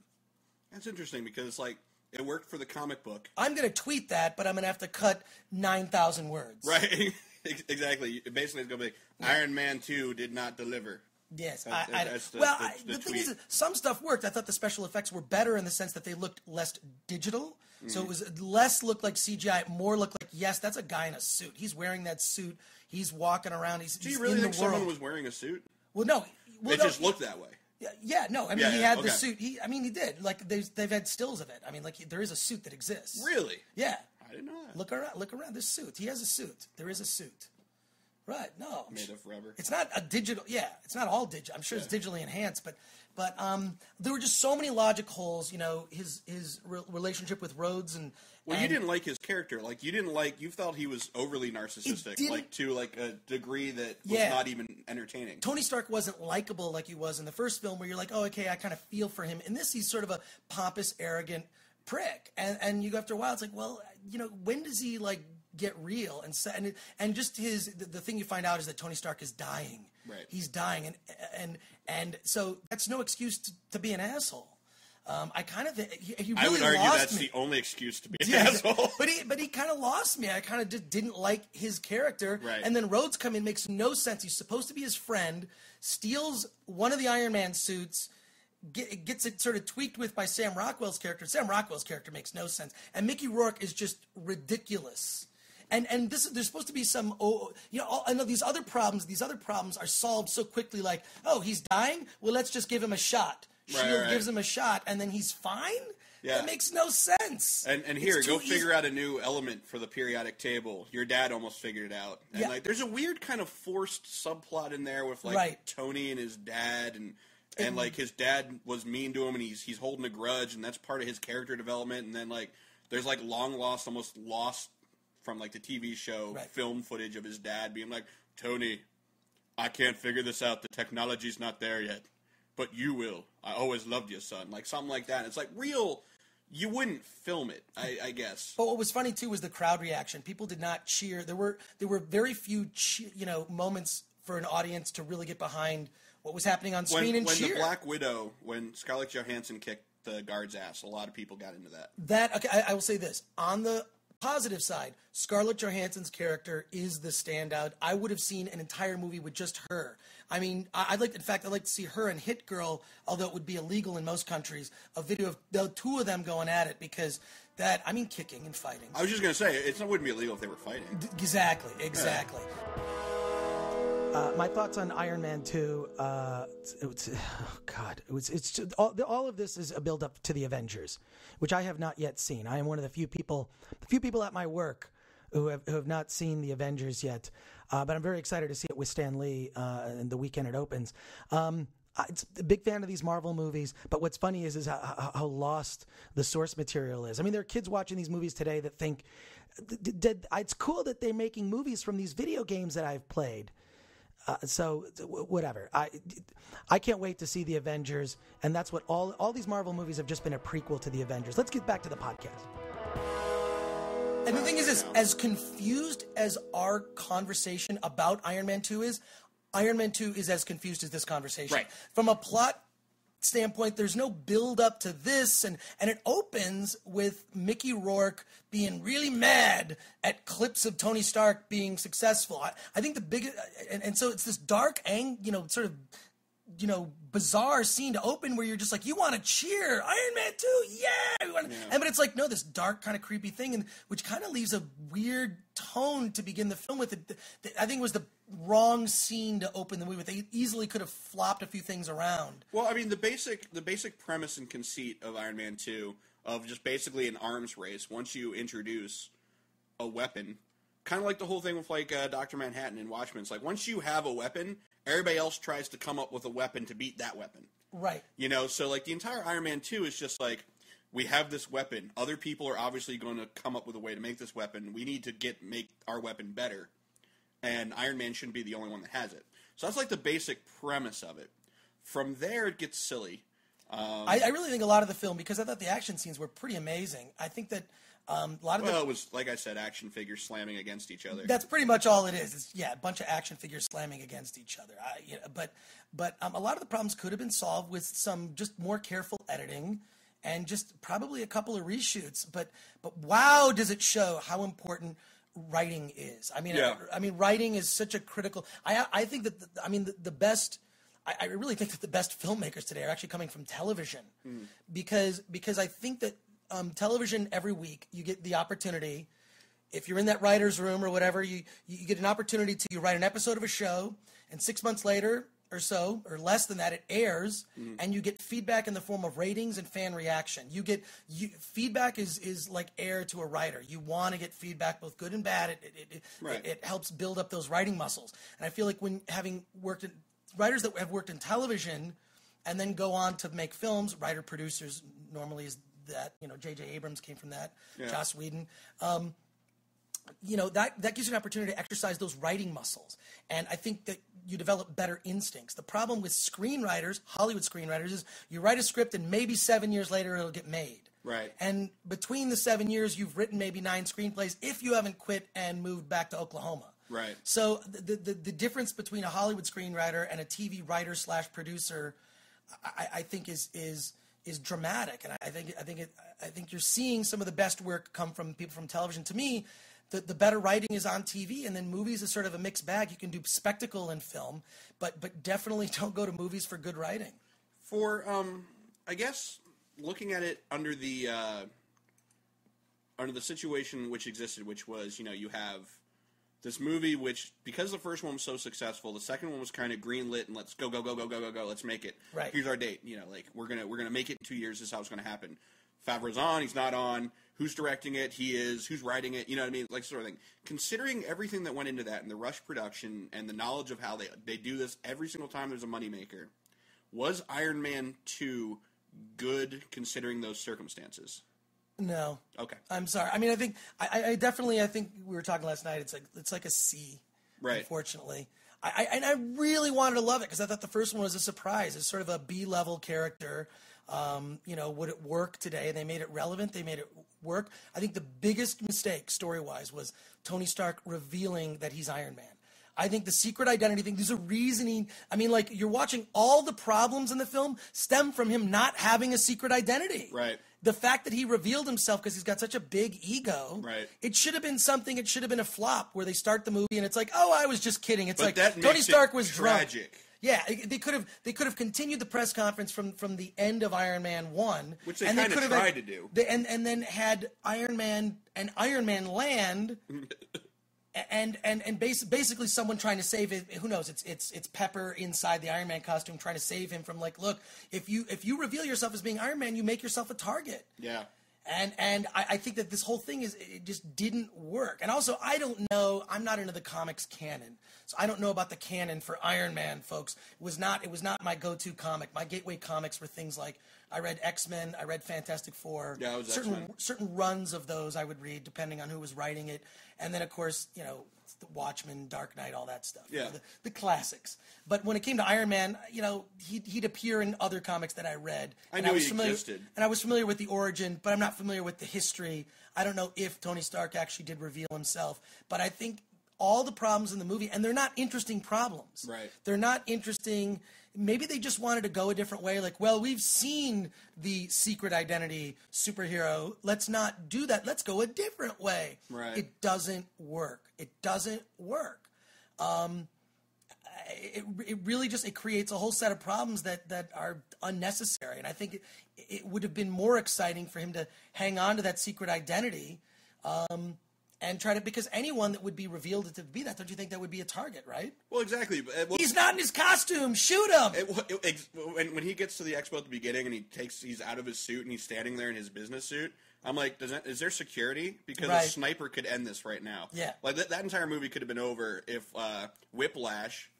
Speaker 2: That's interesting because it's like it worked for the comic book,
Speaker 1: I'm going to tweet that, but I'm going to have to cut 9,000 words.
Speaker 2: right? exactly. Basically, it's gonna be Iron Man Two did not deliver.
Speaker 1: Yes, I, I,
Speaker 2: that's the-
Speaker 1: well,
Speaker 2: the-
Speaker 1: I,
Speaker 2: the
Speaker 1: the, thing is, some stuff worked. I thought the special effects were better in the sense that they looked less digital. So
Speaker 2: Mm-hmm.
Speaker 1: it was less looked like CGI, more looked like yes, that's a guy in a suit. He's wearing that suit. He's walking around. He's,
Speaker 2: Do you really
Speaker 1: in
Speaker 2: think
Speaker 1: the world.
Speaker 2: someone was wearing a suit?
Speaker 1: well, no. Well,
Speaker 2: it
Speaker 1: no,
Speaker 2: just looked that way.
Speaker 1: Yeah, yeah, no. I mean,
Speaker 2: Yeah,
Speaker 1: he had the suit. He, I mean, he did. Like, there's, they've had stills of it. I mean, like, there is a suit that exists.
Speaker 2: Really?
Speaker 1: Yeah.
Speaker 2: I didn't know that.
Speaker 1: Look around. Look around. This suit. He has a suit. There is a suit. Right. No.
Speaker 2: Made of rubber.
Speaker 1: It's not a digital. Yeah, it's not all digital. I'm sure it's digitally enhanced, but but um, there were just so many logic holes. You know, his his re- relationship with Rhodes and
Speaker 2: Well, you didn't like his character. Like you didn't like. You felt he was overly narcissistic, like to like a degree that was
Speaker 1: Yeah.
Speaker 2: not even entertaining.
Speaker 1: Tony Stark wasn't likable like he was in the first film, where you're like, oh, okay, I kind of feel for him. In this, he's sort of a pompous, arrogant prick, and and you go after a while, it's like, well, you know, when does he like get real and and and just his the, the thing you find out is that Tony Stark is dying.
Speaker 2: Right.
Speaker 1: He's dying, and and and so that's no excuse to, to be an asshole. Um, I kind of he, he really
Speaker 2: I would argue that's
Speaker 1: me.
Speaker 2: the only excuse to be an
Speaker 1: Yeah,
Speaker 2: asshole.
Speaker 1: But he, but he kind of lost me. I kind of just didn't like his character.
Speaker 2: Right.
Speaker 1: And then Rhodes come in, makes no sense. He's supposed to be his friend, steals one of the Iron Man suits, get, gets it sort of tweaked with by Sam Rockwell's character. Sam Rockwell's character makes no sense, and Mickey Rourke is just ridiculous. And and this is there's supposed to be some oh, oh you know all, I know these other problems these other problems are solved so quickly like oh he's dying well let's just give him a shot
Speaker 2: Right,
Speaker 1: Shield
Speaker 2: right.
Speaker 1: gives him a shot and then he's fine
Speaker 2: Yeah.
Speaker 1: that makes no sense
Speaker 2: And and here, go
Speaker 1: easy.
Speaker 2: figure out a new element for the periodic table. Your dad almost figured it out. And
Speaker 1: Yeah.
Speaker 2: like there's a weird kind of forced subplot in there with like
Speaker 1: Right.
Speaker 2: Tony and his dad and and like his dad was mean to him and he's he's holding a grudge and that's part of his character development and then like there's like long lost almost lost from like the TV show
Speaker 1: Right.
Speaker 2: film footage of his dad being like, "Tony, I can't figure this out. The technology's not there yet, but you will. I always loved you, son." Like something like that. It's like real. You wouldn't film it, I, I guess.
Speaker 1: But what was funny too was the crowd reaction. People did not cheer. There were there were very few you know moments for an audience to really get behind what was happening on
Speaker 2: When,
Speaker 1: screen and
Speaker 2: when
Speaker 1: cheer.
Speaker 2: the Black Widow, when Scarlett Johansson kicked the guard's ass, a lot of people got into that.
Speaker 1: that okay, I, I will say this on the positive side, Scarlett Johansson's character is the standout. I would have seen an entire movie with just her. I mean, I, I'd like, in fact, I'd like to see her and Hit Girl, although it would be illegal in most countries, a video of the two of them going at it because that, I mean, kicking and fighting.
Speaker 2: I was just gonna say it's, it wouldn't be illegal if they were fighting.
Speaker 1: Exactly, exactly.
Speaker 5: Uh, my thoughts on Iron Man Two. Uh, it was, oh God, it was. It's just, all, all of this is a build up to the Avengers, which I have not yet seen. I am one of the few people, the few people at my work who have who have not seen the Avengers yet. Uh, but I'm very excited to see it with Stan Lee uh, and the weekend it opens. Um, it's a big fan of these Marvel movies, but what's funny is is how, how, lost the source material is. I mean, there are kids watching these movies today that think it's cool that they're making movies from these video games that I've played. Uh, so w- whatever. I I can't wait to see the Avengers, and that's what all all these Marvel movies have just been a prequel to the Avengers. Let's get back to the podcast.
Speaker 1: And the thing is, this as confused as our conversation about Iron Man 2 is, Iron Man 2 is as confused as this conversation.
Speaker 2: Right.
Speaker 1: From a plot standpoint, there's no build up to this, and, and it opens with Mickey Rourke being really mad at clips of Tony Stark being successful. I, I think the biggest, and, and so it's this dark, ang, you know, sort of you know bizarre scene to open where you're just like you want to cheer Iron Man 2 yeah, yeah. and but it's like no this dark kind of creepy thing and which kind of leaves a weird tone to begin the film with. It I think it was the wrong scene to open the movie with. They easily could have flopped a few things around.
Speaker 2: Well I mean the basic the basic premise and conceit of Iron Man 2 of just basically an arms race once you introduce a weapon kind of like the whole thing with like uh, Doctor Manhattan and Watchmen. It's like once you have a weapon, everybody else tries to come up with a weapon to beat that weapon.
Speaker 1: Right.
Speaker 2: You know, so like the entire Iron Man 2 is just like we have this weapon. Other people are obviously going to come up with a way to make this weapon. We need to get make our weapon better. And Iron Man shouldn't be the only one that has it. So that's like the basic premise of it. From there, it gets silly.
Speaker 1: Um, I, I really think a lot of the film, because I thought the action scenes were pretty amazing. I think that um, a lot of
Speaker 2: well,
Speaker 1: the,
Speaker 2: it was like I said, action figures slamming against each other.
Speaker 1: That's pretty much all it is. It's yeah, a bunch of action figures slamming against each other. I, you know, but but um, a lot of the problems could have been solved with some just more careful editing and just probably a couple of reshoots. But but wow, does it show how important writing is? I mean,
Speaker 2: yeah.
Speaker 1: I, I, mean, writing is such a critical. I I think that the, I mean the, the best. I, I really think that the best filmmakers today are actually coming from television, mm. because because I think that um, television every week. You get the opportunity, if you're in that writer's room or whatever, you, you get an opportunity to you write an episode of a show, and six months later or so, or less than that, it airs, mm. and you get feedback in the form of ratings and fan reaction. You get you, feedback is is like air to a writer. You want to get feedback, both good and bad. It it, it,
Speaker 2: right.
Speaker 1: it, it helps build up those writing muscles. And I feel like when having worked in writers that have worked in television and then go on to make films, writer producers normally is that. You know, J.J. Abrams came from that. Yeah. Joss Whedon. Um, you know that that gives you an opportunity to exercise those writing muscles, and I think that you develop better instincts. The problem with screenwriters, Hollywood screenwriters, is you write a script and maybe seven years later it'll get made.
Speaker 2: Right.
Speaker 1: And between the seven years, you've written maybe nine screenplays if you haven't quit and moved back to Oklahoma.
Speaker 2: Right.
Speaker 1: So the the, the difference between a Hollywood screenwriter and a TV writer slash producer, I, I think is is is dramatic, and I think I think it, I think you're seeing some of the best work come from people from television. To me, the, the better writing is on TV, and then movies is sort of a mixed bag. You can do spectacle in film, but but definitely don't go to movies for good writing.
Speaker 2: For um, I guess looking at it under the uh, under the situation which existed, which was you know you have this movie, which because the first one was so successful, the second one was kind of greenlit and let's go, go, go, go, go, go, go, let's make it.
Speaker 1: Right.
Speaker 2: Here's our date. You know, like we're gonna we're gonna make it in two years. This is how it's gonna happen. Favreau's on. He's not on. Who's directing it? He is. Who's writing it? You know what I mean? Like sort of thing. Considering everything that went into that and the rush production and the knowledge of how they they do this every single time there's a moneymaker, was Iron Man two good considering those circumstances?
Speaker 1: No.
Speaker 2: Okay.
Speaker 1: I'm sorry. I mean, I think I, I definitely. I think we were talking last night. It's like it's like a C.
Speaker 2: Right.
Speaker 1: Unfortunately, I, I and I really wanted to love it because I thought the first one was a surprise. It's sort of a B level character. Um, you know, would it work today? They made it relevant. They made it work. I think the biggest mistake story wise was Tony Stark revealing that he's Iron Man. I think the secret identity thing, there's a reasoning. I mean, like, you're watching all the problems in the film stem from him not having a secret identity.
Speaker 2: Right
Speaker 1: the fact that he revealed himself because he's got such a big ego,
Speaker 2: right?
Speaker 1: It should have been something. It should have been a flop where they start the movie and it's like, oh, I was just kidding. It's
Speaker 2: but
Speaker 1: like Tony Stark was
Speaker 2: tragic.
Speaker 1: Drunk. Yeah, they could have they could have continued the press conference from from the end of Iron Man one,
Speaker 2: which they kind of tried
Speaker 1: had,
Speaker 2: to do,
Speaker 1: they, and and then had Iron Man and Iron Man land. and and and bas- basically someone trying to save it who knows it's it's it's pepper inside the iron man costume trying to save him from like look if you if you reveal yourself as being iron man you make yourself a target.
Speaker 2: Yeah
Speaker 1: and and I, I think that this whole thing is it just didn't work. And also i don't know i'm not into the comics canon. So i don't know about the canon for iron man folks. It was not it was not my go-to comic. My gateway comics were things like I read X Men. I read Fantastic Four.
Speaker 2: Yeah,
Speaker 1: certain certain runs of those I would read depending on who was writing it, and then of course you know Watchmen, Dark Knight, all that stuff.
Speaker 2: Yeah,
Speaker 1: you know, the, the, classics. But when it came to Iron Man, you know he'd, he'd appear in other comics that I read.
Speaker 2: I
Speaker 1: and
Speaker 2: knew
Speaker 1: I was
Speaker 2: he
Speaker 1: familiar,
Speaker 2: existed.
Speaker 1: And I was familiar with the origin, but I'm not familiar with the history. I don't know if Tony Stark actually did reveal himself, but I think all the problems in the movie, and they're not interesting problems.
Speaker 2: Right.
Speaker 1: They're not interesting maybe they just wanted to go a different way. Like, well, we've seen the secret identity superhero. Let's not do that. Let's go a different way.
Speaker 2: Right.
Speaker 1: It doesn't work. It doesn't work. Um,
Speaker 3: it, it really just it creates a whole set of problems that that are unnecessary. And I think it, it would have been more exciting for him to hang on to that secret identity. Um, and try to because anyone that would be revealed to be that, don't you think that would be a target, right?
Speaker 2: Well, exactly. Uh, well,
Speaker 3: He's not in his costume. Shoot him.
Speaker 2: It, it, when, when he gets to the expo at the beginning and he takes he's out of his suit and he's standing there in his business suit, I'm like, does that, is there security? Because
Speaker 3: Right.
Speaker 2: a sniper could end this right now.
Speaker 3: Yeah.
Speaker 2: like that, that entire movie could have been over if uh, Whiplash,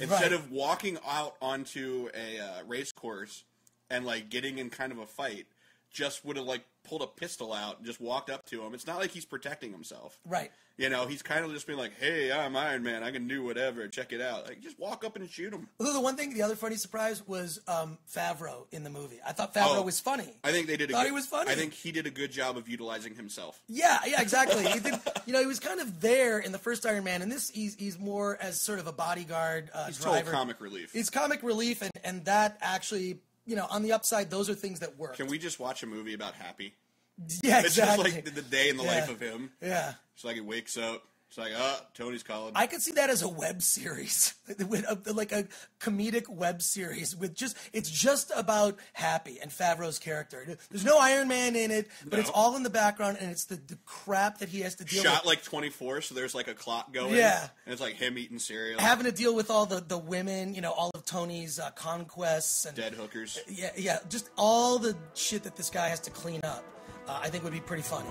Speaker 2: instead
Speaker 3: Right.
Speaker 2: of walking out onto a uh, race course and like getting in kind of a fight, just would have like pulled a pistol out and just walked up to him. It's not like he's protecting himself.
Speaker 3: Right.
Speaker 2: You know, he's kind of just being like, "Hey, I'm Iron Man. I can do whatever. Check it out." Like, just walk up and shoot him.
Speaker 3: Although the one thing, the other funny surprise was um, Favreau in the movie. I thought Favreau
Speaker 2: Oh,
Speaker 3: was funny.
Speaker 2: I think they did. A
Speaker 3: Thought
Speaker 2: good,
Speaker 3: he was funny.
Speaker 2: I think he did a good job of utilizing himself.
Speaker 3: Yeah, yeah, exactly. He did, you know, he was kind of there in the first Iron Man, and this he's he's more as sort of a bodyguard uh,
Speaker 2: He's total comic relief.
Speaker 3: He's comic relief, and and that actually, you know, on the upside, those are things that work.
Speaker 2: Can we just watch a movie about Happy?
Speaker 3: Yeah,
Speaker 2: It's
Speaker 3: exactly.
Speaker 2: just like the day in the
Speaker 3: Yeah.
Speaker 2: life of him.
Speaker 3: yeah.
Speaker 2: It's like he wakes up. It's like, oh, Tony's calling.
Speaker 3: I could see that as a web series, with a, like a comedic web series with just it's just about Happy and Favreau's character. There's no Iron Man in it, but it's all in the background, and it's the, the crap that he has to deal with.
Speaker 2: Shot
Speaker 3: with.
Speaker 2: like 24, so there's like a clock going.
Speaker 3: Yeah.
Speaker 2: And it's like him eating cereal.
Speaker 3: Having to deal with all the, the women, you know, all of Tony's uh, conquests and
Speaker 2: dead hookers.
Speaker 3: yeah, yeah, just all the shit that this guy has to clean up. Uh, I think would be pretty funny.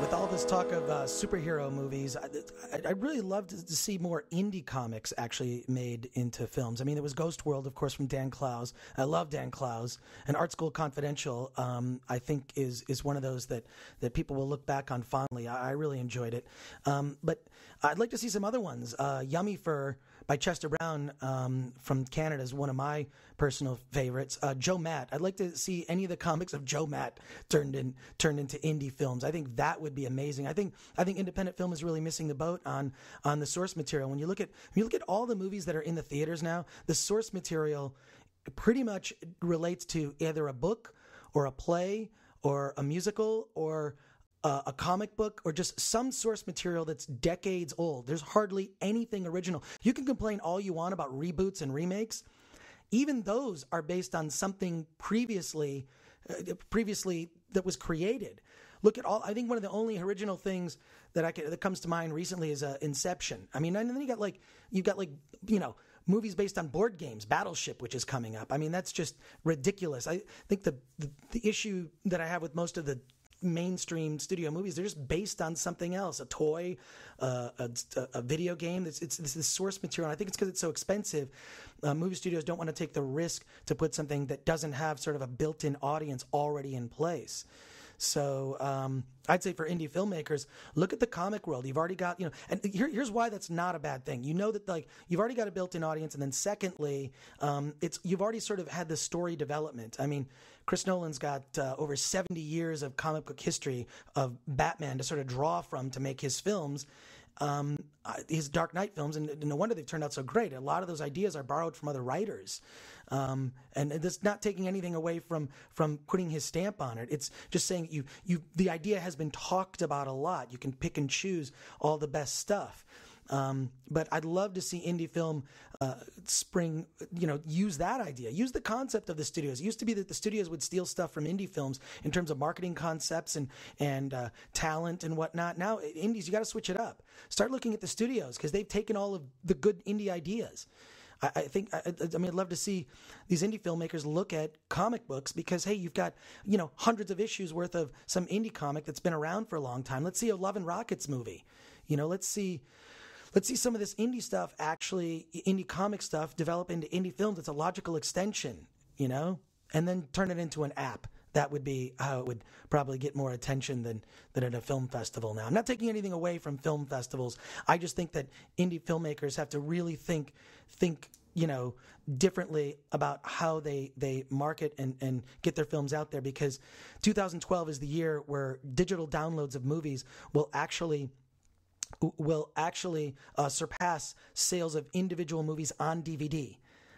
Speaker 1: With all this talk of uh, superhero movies, I, I, I'd really love to, to see more indie comics actually made into films. I mean, there was Ghost World, of course, from Dan Clowes. I love Dan Clowes. And Art School Confidential, um, I think, is is one of those that, that people will look back on fondly. I, I really enjoyed it. Um, but I'd like to see some other ones. Uh, Yummy Fur by Chester Brown um, from Canada is one of my personal favorites. Uh, Joe Matt. I'd like to see any of the comics of Joe Matt turned in turned into indie films. I think that would be amazing. I think I think independent film is really missing the boat on on the source material. When you look at when you look at all the movies that are in the theaters now, the source material pretty much relates to either a book or a play or a musical or uh, a comic book or just some source material that's decades old. There's hardly anything original. You can complain all you want about reboots and remakes. Even those are based on something previously, uh, previously that was created. Look at all. I think one of the only original things that I can, that comes to mind recently is uh, Inception. I mean, and then you got like you've got like you know movies based on board games, Battleship, which is coming up. I mean, that's just ridiculous. I think the, the the issue that I have with most of the mainstream studio movies they're just based on something else a toy uh, a, a video game. It's, it's, it's this source material i think it's because it's so expensive uh, movie studios don't want to take the risk to put something that doesn't have sort of a built-in audience already in place so um, I'd say for indie filmmakers, look at the comic world. You've already got, you know, and here, here's why that's not a bad thing. You know that like you've already got a built-in audience, and then secondly, um, it's you've already sort of had the story development. I mean, Chris Nolan's got uh, over 70 years of comic book history of Batman to sort of draw from to make his films. Um, his Dark Knight films, and no wonder they've turned out so great. A lot of those ideas are borrowed from other writers, um, and it's not taking anything away from from putting his stamp on it. It's just saying you you the idea has been talked about a lot. You can pick and choose all the best stuff. Um, but I'd love to see indie film uh, spring, you know, use that idea, use the concept of the studios. It used to be that the studios would steal stuff from indie films in terms of marketing concepts and and uh, talent and whatnot. Now, indies, you got to switch it up. Start looking at the studios because they've taken all of the good indie ideas. I, think I, I mean I'd love to see these indie filmmakers look at comic books because hey, you've got you know hundreds of issues worth of some indie comic that's been around for a long time. Let's see a Love and Rockets movie. You know, let's see let's see some of this indie stuff actually indie comic stuff develop into indie films. It's a logical extension you know? And then turn it into an app. That would be how it would probably get more attention than than at a film festival now. I'm not taking anything away from film festivals. I just think that indie filmmakers have to really think think you know differently about how they they market and and get their films out there because 2012 is the year where digital downloads of movies will actually will actually uh, surpass sales of individual movies on DVD.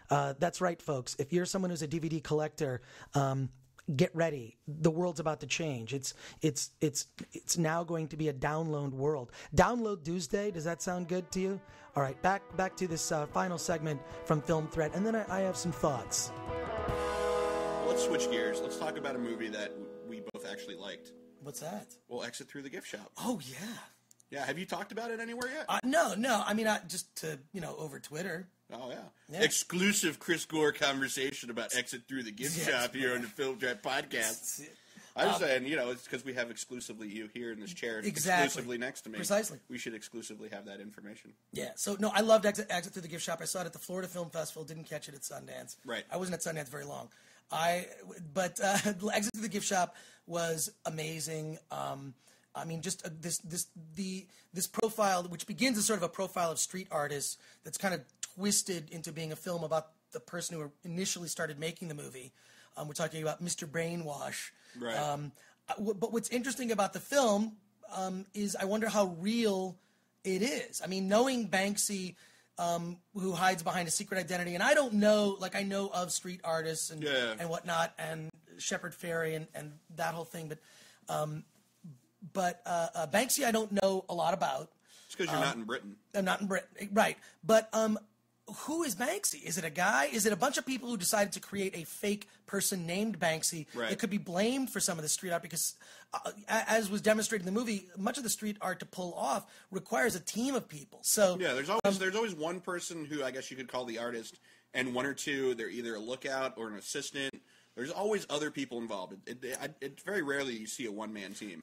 Speaker 1: Uh, that's right, folks. If you're someone who's a DVD collector, um,
Speaker 6: get ready. The world's about to change. It's it's it's it's now going to be a download world. Download Tuesday. Does that sound good to you? All right, back back to this uh, final segment from Film Threat, and then I, I have some thoughts.
Speaker 2: Let's switch gears. Let's talk about a movie that we both actually liked.
Speaker 1: What's that?
Speaker 2: Well, Exit Through the Gift Shop.
Speaker 1: Oh yeah.
Speaker 2: Yeah, have you talked about it anywhere yet?
Speaker 1: Uh, no, no. I mean, I, just to you know over Twitter.
Speaker 2: Oh yeah.
Speaker 1: Yeah.
Speaker 2: Exclusive Chris Gore conversation about Exit Through the Gift
Speaker 1: Yes.
Speaker 2: Shop here on the Film Threat podcast. I was saying, you know, it's because we have exclusively you here in this chair,
Speaker 1: Exactly.
Speaker 2: exclusively next to me.
Speaker 1: Precisely.
Speaker 2: We should exclusively have that information.
Speaker 1: Yeah. So no, I loved Exit, Exit Through the Gift Shop. I saw it at the Florida Film Festival. Didn't catch it at Sundance.
Speaker 2: Right.
Speaker 1: I wasn't at Sundance very long. I but uh, Exit Through the Gift Shop was amazing. Um, I mean, just uh, this this the this profile, which begins as sort of a profile of street artists, that's kind of twisted into being a film about the person who initially started making the movie. Um, we're talking about Mr. Brainwash.
Speaker 2: Right.
Speaker 1: Um, uh, w- but what's interesting about the film um, is I wonder how real it is. I mean, knowing Banksy, um, who hides behind a secret identity, and I don't know, like I know of street artists and
Speaker 2: Yeah.
Speaker 1: and whatnot, and Shepard Fairey and, and that whole thing, but um, but uh, uh, Banksy I don't know a lot about.
Speaker 2: It's because you're not in Britain.
Speaker 1: I'm not in Britain, right? But um, who is Banksy? Is it a guy? Is it a bunch of people who decided to create a fake person named Banksy
Speaker 2: Right.
Speaker 1: that could be blamed for some of the street art? Because, uh, as was demonstrated in the movie, much of the street art to pull off requires a team of people. So
Speaker 2: Yeah, there's always there's always one person who I guess you could call the artist, and one or two they're either a lookout or an assistant. There's always other people involved. It, it, it, it's very rarely you see a one man team.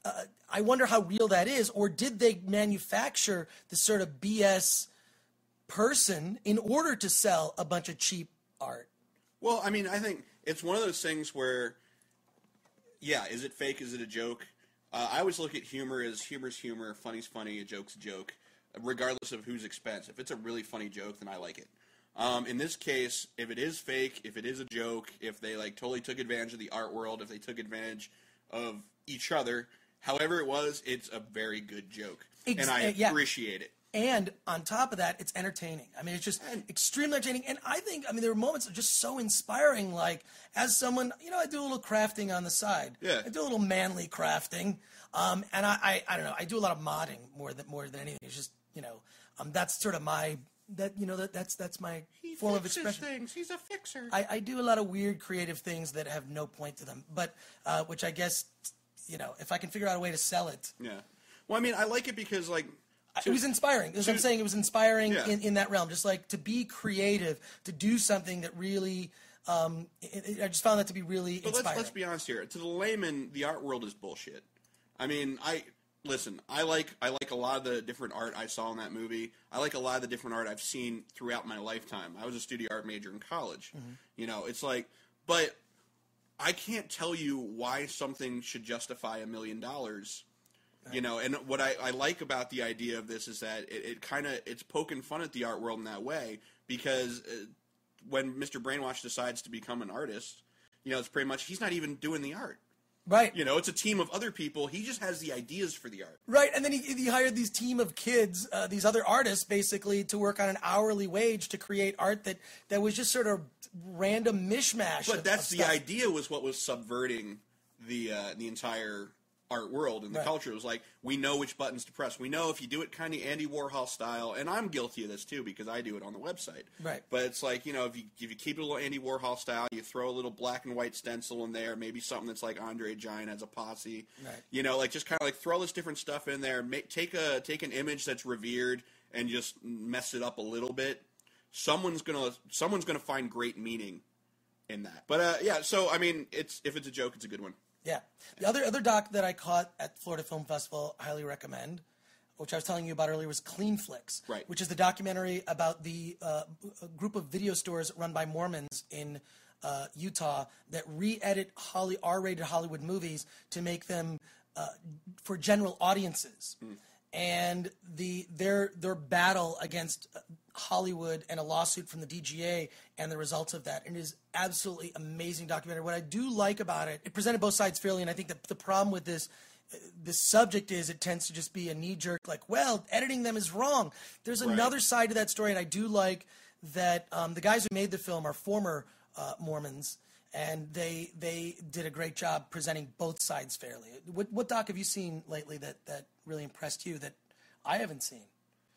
Speaker 1: I wonder how real that is, or did they manufacture this sort of BS person in order to sell a bunch of cheap art?
Speaker 2: Well, I mean, I think it's one of those things where, yeah, is it fake? Is it a joke? Uh, I always look at humor as humor's humor, funny's funny, a joke's a joke, regardless of whose expense. If it's a really funny joke, then I like it. Um, in this case, if it is fake, if it is a joke, if they like totally took advantage of the art world, if they took advantage of each other, however it was, it's a very good joke,
Speaker 1: Ex-
Speaker 2: and I
Speaker 1: yeah.
Speaker 2: appreciate it.
Speaker 1: And on top of that, it's entertaining. I mean, it's just extremely entertaining. And I think, I mean, there were moments that are just so inspiring. Like, as someone, you know, I do a little crafting on the side.
Speaker 2: Yeah.
Speaker 1: I do a little manly crafting. Um, and I, I, I don't know, I do a lot of modding more than more than anything. It's just, you know, um, that's sort of my that you know that that's that's my form of
Speaker 2: Fixes
Speaker 1: expression.
Speaker 2: things. He's a fixer.
Speaker 1: I, I do a lot of weird creative things that have no point to them, but uh, which I guess, you know, if I can figure out a way to sell it,
Speaker 2: yeah. Well, I mean, I like it because like
Speaker 1: it was inspiring. That's what I'm saying. It was inspiring
Speaker 2: Yeah.
Speaker 1: in, in that realm. Just like to be creative, to do something that really, um, it, it- I just found that to be really
Speaker 2: But let's let's be honest here. To the layman, the art world is bullshit. I mean, I listen. I like I like a lot of the different art I saw in that movie. I like a lot of the different art I've seen throughout my lifetime. I was a studio art major in college.
Speaker 1: Mm-hmm.
Speaker 2: You know, it's like, but I can't tell you why something should justify a million dollars. You know, and what I, I like about the idea of this is that it, it kind of it's poking fun at the art world in that way because uh, when Mr. Brainwash decides to become an artist, you know, it's pretty much he's not even doing the art.
Speaker 1: Right,
Speaker 2: You know, it's a team of other people. He just has the ideas for the art.
Speaker 1: right. And then he, he hired these team of kids, uh, these other artists, basically, to work on an hourly wage to create art that that was just sort of random mishmash.
Speaker 2: But
Speaker 1: of-
Speaker 2: that's
Speaker 1: of
Speaker 2: the idea was what was subverting the uh, the entire art world and the
Speaker 1: Right.
Speaker 2: culture. It was like we know which buttons to press. We know if you do it kind of Andy Warhol style, and I'm guilty of this too because I do it on the website.
Speaker 1: Right.
Speaker 2: But it's like you know if you if you keep it a little Andy Warhol style, you throw a little black and white stencil in there, maybe something that's like Andre Giant as a posse.
Speaker 1: Right.
Speaker 2: You know, like just kind of like throw this different stuff in there. Make, take a take an image that's revered and just mess it up a little bit. Someone's gonna someone's gonna find great meaning in that. But uh, yeah, so I mean, it's if it's a joke, it's a good one.
Speaker 1: Yeah. The other other doc that I caught at Florida Film Festival, highly recommend, which I was telling you about earlier, was Cleanflix,
Speaker 2: Right.
Speaker 1: which is the documentary about the uh, group of video stores run by Mormons in uh, Utah that re-edit Holly R-rated Hollywood movies to make them uh, for general audiences. And the their their battle against uh, Hollywood and a lawsuit from the DGA and the results of that. And it is absolutely amazing documentary. What I do like about it, it presented both sides fairly, and I think that the problem with this this subject is it tends to just be a knee jerk, like, well, editing them is wrong. There's another side to that story, and I do like that um, the guys who made the film are former uh, Mormons. and they they did a great job presenting both sides fairly. What, what doc have you seen lately that that really impressed you that I haven't seen?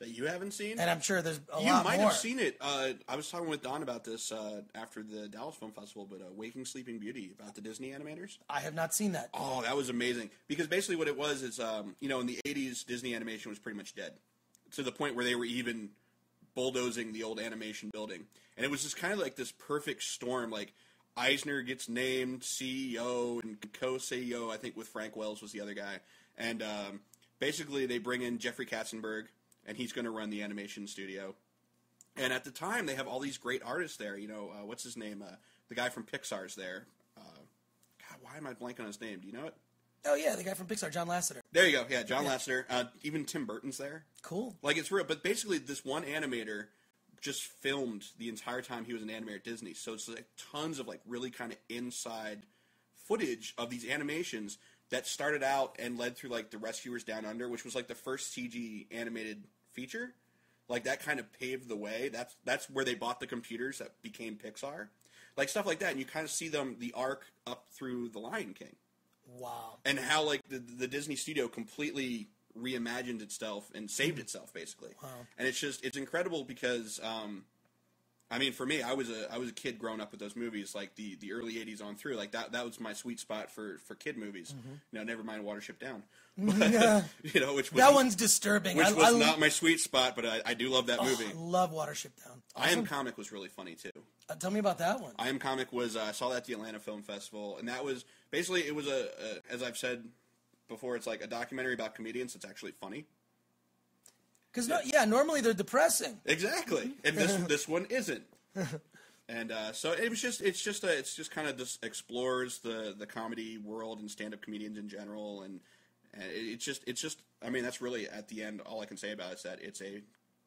Speaker 2: That you haven't seen?
Speaker 1: And I'm sure there's a lot more.
Speaker 2: you
Speaker 1: lot
Speaker 2: might
Speaker 1: more.
Speaker 2: have seen it. Uh, I was talking with Don about this uh, after the Dallas Film Festival, but uh, Waking Sleeping Beauty about the Disney animators.
Speaker 1: I have not seen that.
Speaker 2: Oh, that was amazing. Because basically, what it was is, um, you know, in the '80s, Disney animation was pretty much dead, to the point where they were even bulldozing the old animation building, and it was just kind of like this perfect storm. Like Eisner gets named CEO and co-CEO, I think, with Frank Wells was the other guy, and um, basically they bring in Jeffrey Katzenberg, and he's going to run the animation studio. And at the time, they have all these great artists there. You know, uh, what's his name? Uh, the guy from Pixar's there. Uh, God, why am I blanking on his name? Do you know it?
Speaker 1: Oh yeah, the guy from Pixar, John Lasseter.
Speaker 2: There you go. Yeah, John Lasseter. Uh, even Tim Burton's there.
Speaker 1: Cool.
Speaker 2: Like it's real. But basically, this one animator just filmed the entire time he was an animator at Disney. So it's like tons of like really kind of inside footage of these animations that started out and led through like the Rescuers Down Under, which was like the first CG animated feature. Like that kind of paved the way. That's that's where they bought the computers that became Pixar. Like stuff like that, and you kind of see them the arc up through the Lion King
Speaker 1: Wow.
Speaker 2: and how like the, the Disney studio completely reimagined itself and saved itself basically.
Speaker 1: Wow.
Speaker 2: And it's just it's incredible because um, I mean for me I was a I was a kid growing up with those movies like the, the early 80s on through like that that was my sweet spot for for kid movies. You know, never mind Watership Down. But,
Speaker 1: Yeah.
Speaker 2: you know, which was
Speaker 1: That one's disturbing.
Speaker 2: which
Speaker 1: I,
Speaker 2: was
Speaker 1: I,
Speaker 2: not my sweet spot, but I, I do love that movie.
Speaker 1: I love Watership Down.
Speaker 2: I Am Comic was really funny too.
Speaker 1: Uh, tell me about that one.
Speaker 2: I Am Comic was uh, I saw that at the Atlanta Film Festival, and that was basically it was a, a as I've said before, it's like a documentary about comedians. It's actually funny.
Speaker 1: Because no, yeah, normally they're depressing.
Speaker 2: Exactly, and this this one isn't. And uh, so it was just it's just a, it's just kind of just explores the the comedy world and stand up comedians in general, and, and it, it's just it's just I mean that's really at the end all I can say about it is that it's a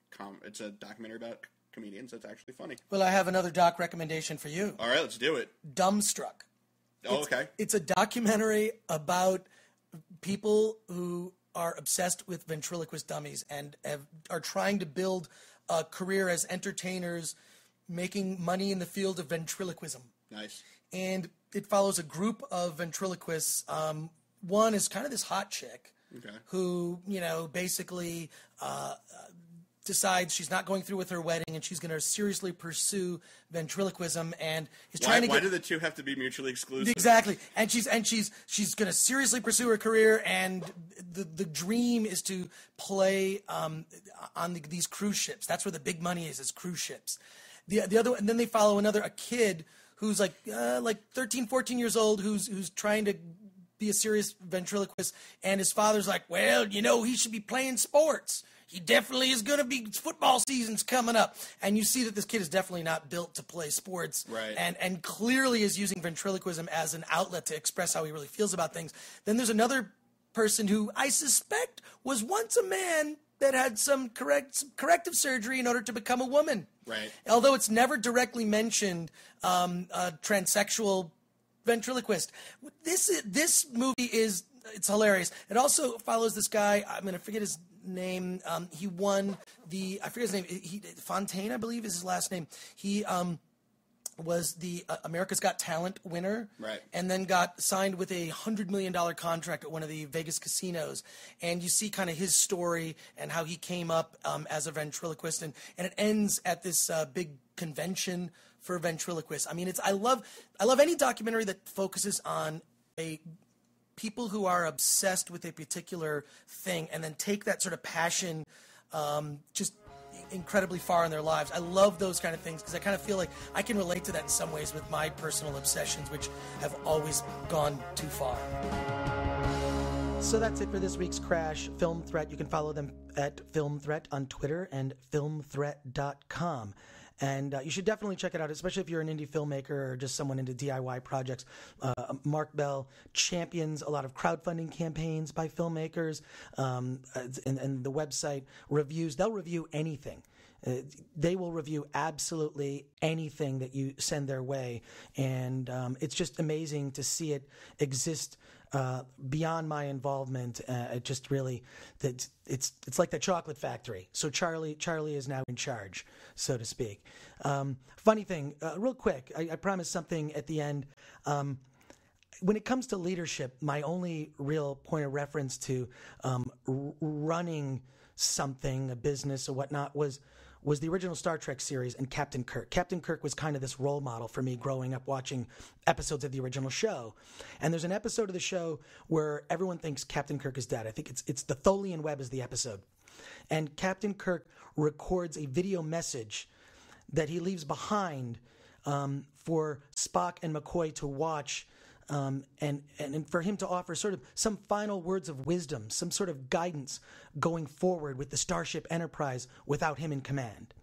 Speaker 2: com it's a documentary about comedians that's actually funny.
Speaker 1: Well, I have another doc recommendation for you.
Speaker 2: All right, let's do it.
Speaker 1: Dumbstruck.
Speaker 2: Oh, okay.
Speaker 1: It's a documentary about people who are obsessed with ventriloquist dummies and have, are trying to build a career as entertainers, making money in the field of ventriloquism.
Speaker 2: Nice.
Speaker 1: And it follows a group of ventriloquists. Um, one is kind of this hot chick
Speaker 2: Okay.
Speaker 1: who, you know, basically uh, uh, decides she's not going through with her wedding and she's going to seriously pursue ventriloquism and is
Speaker 2: Why,
Speaker 1: trying to
Speaker 2: why
Speaker 1: get
Speaker 2: do the two have to be mutually exclusive?
Speaker 1: Exactly, and she's and she's she's going to seriously pursue her career, and the the dream is to play um, on the, these cruise ships. That's where the big money is, is cruise ships. The the other, and then they follow another a kid who's like uh, like 13, 14 years old, who's who's trying to be a serious ventriloquist, and his father's like, well, you know, he should be playing sports. He definitely is going to be football season's coming up, and you see that this kid is definitely not built to play sports,
Speaker 2: Right.
Speaker 1: And and clearly is using ventriloquism as an outlet to express how he really feels about things. Then there's another person who I suspect was once a man that had some correct some corrective surgery in order to become a woman.
Speaker 2: Right.
Speaker 1: Although it's never directly mentioned, um, a transsexual ventriloquist. This is, this movie is it's hilarious. It also follows this guy. I'm going to forget his name. Um, he won the I forget his name. He Fontaine, I believe, is his last name. He um, was the uh, America's Got Talent winner,
Speaker 2: Right.
Speaker 1: And then got signed with a hundred million dollar contract at one of the Vegas casinos. And you see kind of his story and how he came up um, as a ventriloquist, and and it ends at this uh, big convention for ventriloquists. I mean, it's I love I love any documentary that focuses on a people who are obsessed with a particular thing and then take that sort of passion um, just incredibly far in their lives. I love those kind of things because I kind of feel like I can relate to that in some ways with my personal obsessions, which have always gone too far.
Speaker 7: So that's it for this week's Crash Film Threat. You can follow them at Film Threat on Twitter and filmthreat.com. And uh, you should definitely check it out, especially if you're an indie filmmaker or just someone into DIY projects. Uh, Mark Bell champions a lot of crowdfunding campaigns by filmmakers, um, and, and the website reviews. They'll review anything.
Speaker 1: Uh, they will review absolutely anything that you send their way, and um, it's just amazing to see it exist uh, beyond my involvement. Uh, it just really that it's it's like the chocolate factory. So Charlie Charlie is now in charge, so to speak. Um, funny thing, uh, real quick, I, I promised something at the end. Um, when it comes to leadership, my only real point of reference to um, r- running something, a business or whatnot, was was the original Star Trek series and Captain Kirk. Captain Kirk was kind of this role model for me growing up watching episodes of the original show. And there's an episode of the show where everyone thinks Captain Kirk is dead. I think it's it's the Tholian Web is the episode. And Captain Kirk records a video message that he leaves behind um, for Spock and McCoy to watch um, and, and for him to offer sort of some final words of wisdom, some sort of guidance going forward with the Starship Enterprise without him in command.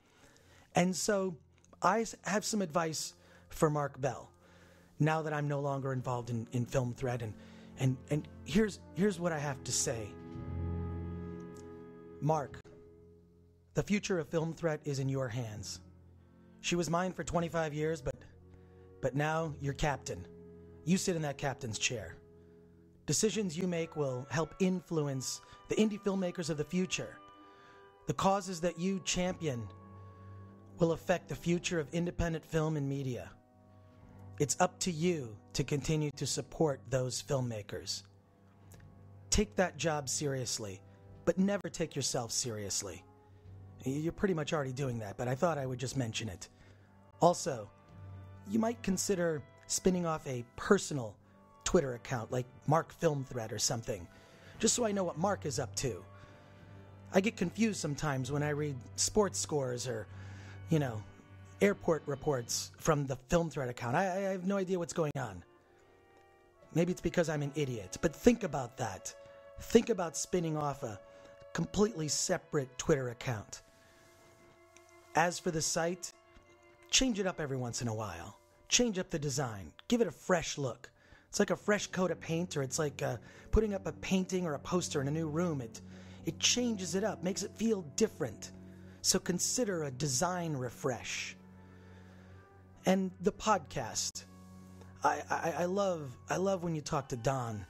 Speaker 1: And so I have some advice for Mark Bell now that I'm no longer involved in, in Film Threat. And, and, and here's, here's what I have to say Mark, the future of Film Threat is in your hands. She was mine for 25 years, but, but now you're captain. You sit in that captain's chair. Decisions you make will help influence the indie filmmakers of the future. The causes that you champion will affect the future of independent film and media. It's up to you to continue to support those filmmakers. Take that job seriously, but never take yourself seriously. You're pretty much already doing that, but I thought I would just mention it. Also, you might consider spinning off a personal Twitter account like Mark Film Threat or something, just so I know what Mark is up to. I get confused sometimes when I read sports scores or, you know, airport reports from the Film Threat account. I, I have no idea what's going on. Maybe it's because I'm an idiot, but think about that. Think about spinning off a completely separate Twitter account. As for the site, change it up every once in a while change up the design, give it a fresh look. It's like a fresh coat of paint, or it's like uh, putting up a painting or a poster in a new room. It, it changes it up, makes it feel different. So consider a design refresh. And the podcast. I, I, I love I love when you talk to Don.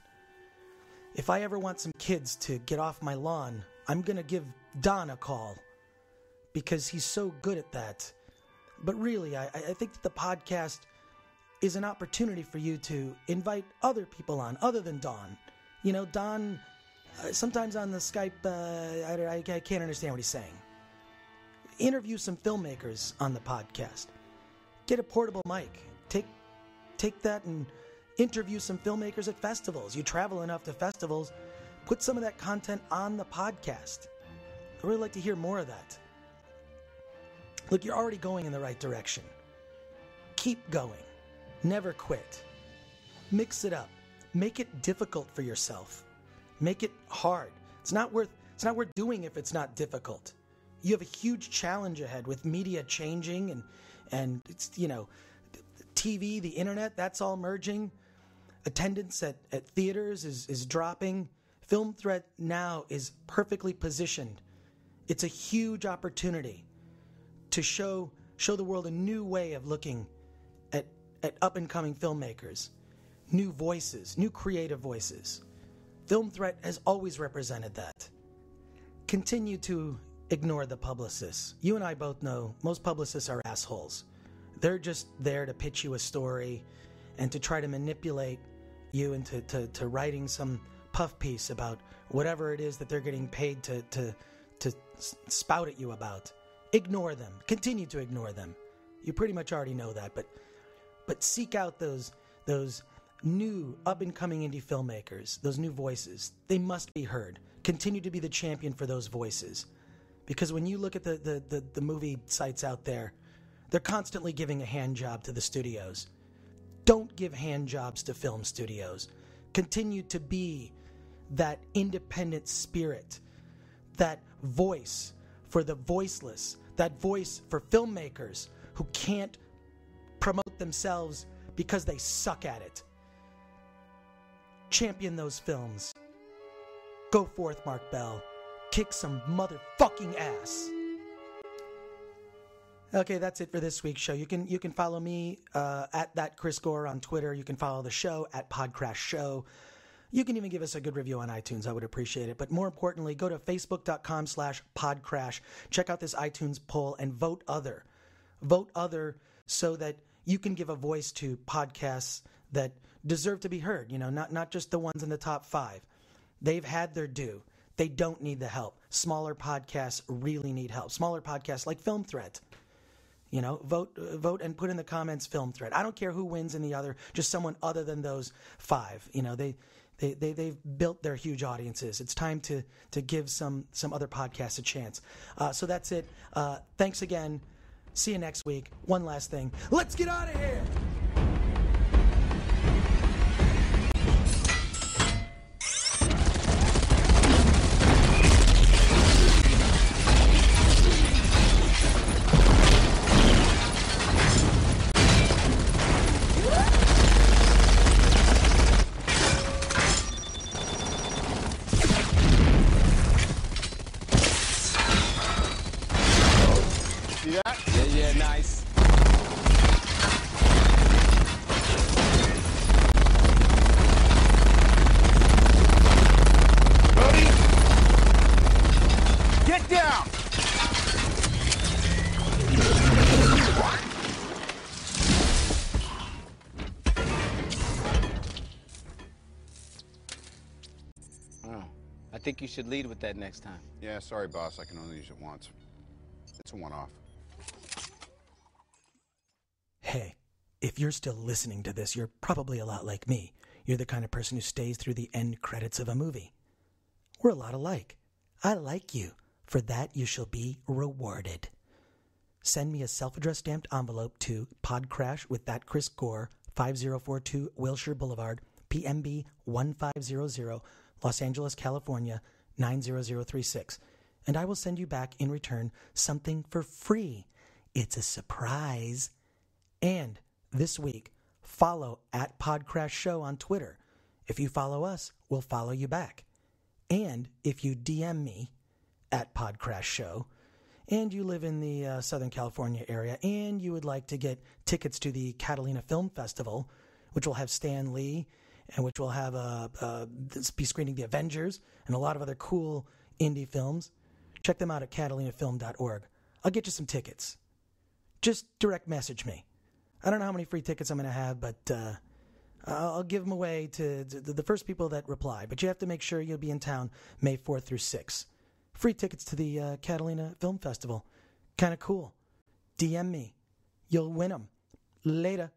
Speaker 1: If I ever want some kids to get off my lawn, I'm gonna give Don a call because he's so good at that. But really, I, I think that the podcast is an opportunity for you to invite other people on other than Don. You know, Don, uh, sometimes on the Skype, uh, I, I, I can't understand what he's saying. Interview some filmmakers on the podcast. Get a portable mic. Take, take that and interview some filmmakers at festivals. You travel enough to festivals. Put some of that content on the podcast. I'd really like to hear more of that. Look, you're already going in the right direction. Keep going. Never quit. Mix it up. Make it difficult for yourself. Make it hard. It's not worth it's not worth doing if it's not difficult. You have a huge challenge ahead with media changing and and it's you know TV, the internet, that's all merging. Attendance at, at theaters is, is dropping. Film Threat now is perfectly positioned. It's a huge opportunity to show show the world a new way of looking at up and coming filmmakers, new voices, new creative voices. Film Threat has always represented that. Continue to ignore the publicists. You and I both know most publicists are assholes. They're just there to pitch you a story and to try to manipulate you into to, to writing some puff piece about whatever it is that they're getting paid to, to, to spout at you about. Ignore them. Continue to ignore them. You pretty much already know that, but but seek out those those new up and coming indie filmmakers, those new voices. They must be heard. Continue to be the champion for those voices. Because when you look at the, the, the, the movie sites out there, they're constantly giving a hand job to the studios. Don't give hand jobs to film studios. Continue to be that independent spirit, that voice for the voiceless, that voice for filmmakers who can't themselves because they suck at it. Champion those films. Go forth, Mark Bell. Kick some motherfucking ass. Okay, that's it for this week's show. You can you can follow me uh, at that Chris Gore on Twitter. You can follow the show at Podcrash Show. You can even give us a good review on iTunes. I would appreciate it. But more importantly, go to facebook.com slash podcrash. Check out this iTunes poll and vote other. Vote other so that you can give a voice to podcasts that deserve to be heard. You know, not, not just the ones in the top five. They've had their due. They don't need the help. Smaller podcasts really need help. Smaller podcasts like Film Threat. You know, vote, uh, vote, and put in the comments film threat. I don't care who wins in the other, just someone other than those five. You know, they they, they, they've built their huge audiences. It's time to, to give some, some other podcasts a chance. Uh, so that's it. Uh, thanks again. See you next week. One last thing. Let's get out of here.
Speaker 8: Should lead with that next time.
Speaker 9: Yeah, sorry, boss. I can only use it once. It's a one-off.
Speaker 1: Hey, if you're still listening to this, you're probably a lot like me. You're the kind of person who stays through the end credits of a movie. We're a lot alike. I like you. For that, you shall be rewarded. Send me a self addressed stamped envelope to Podcrash with that Chris Gore, 5042 Wilshire Boulevard, PMB 1500 Los Angeles, California 90036, and I will send you back in return something for free. It's a surprise. And this week, follow at Podcrash Show on Twitter. If you follow us, we'll follow you back. And if you DM me at Podcrash Show, and you live in the uh, Southern California area, and you would like to get tickets to the Catalina Film Festival, which will have Stan Lee and which will have a, a be screening The Avengers and a lot of other cool indie films. Check them out at catalinafilm.org. I'll get you some tickets. Just direct message me. I don't know how many free tickets I'm going to have, but uh, I'll give them away to, to, the first people that reply. But you have to make sure you'll be in town May 4th through 6th. Free tickets to the uh, Catalina Film Festival. Kind of cool. DM me. You'll win them. Later.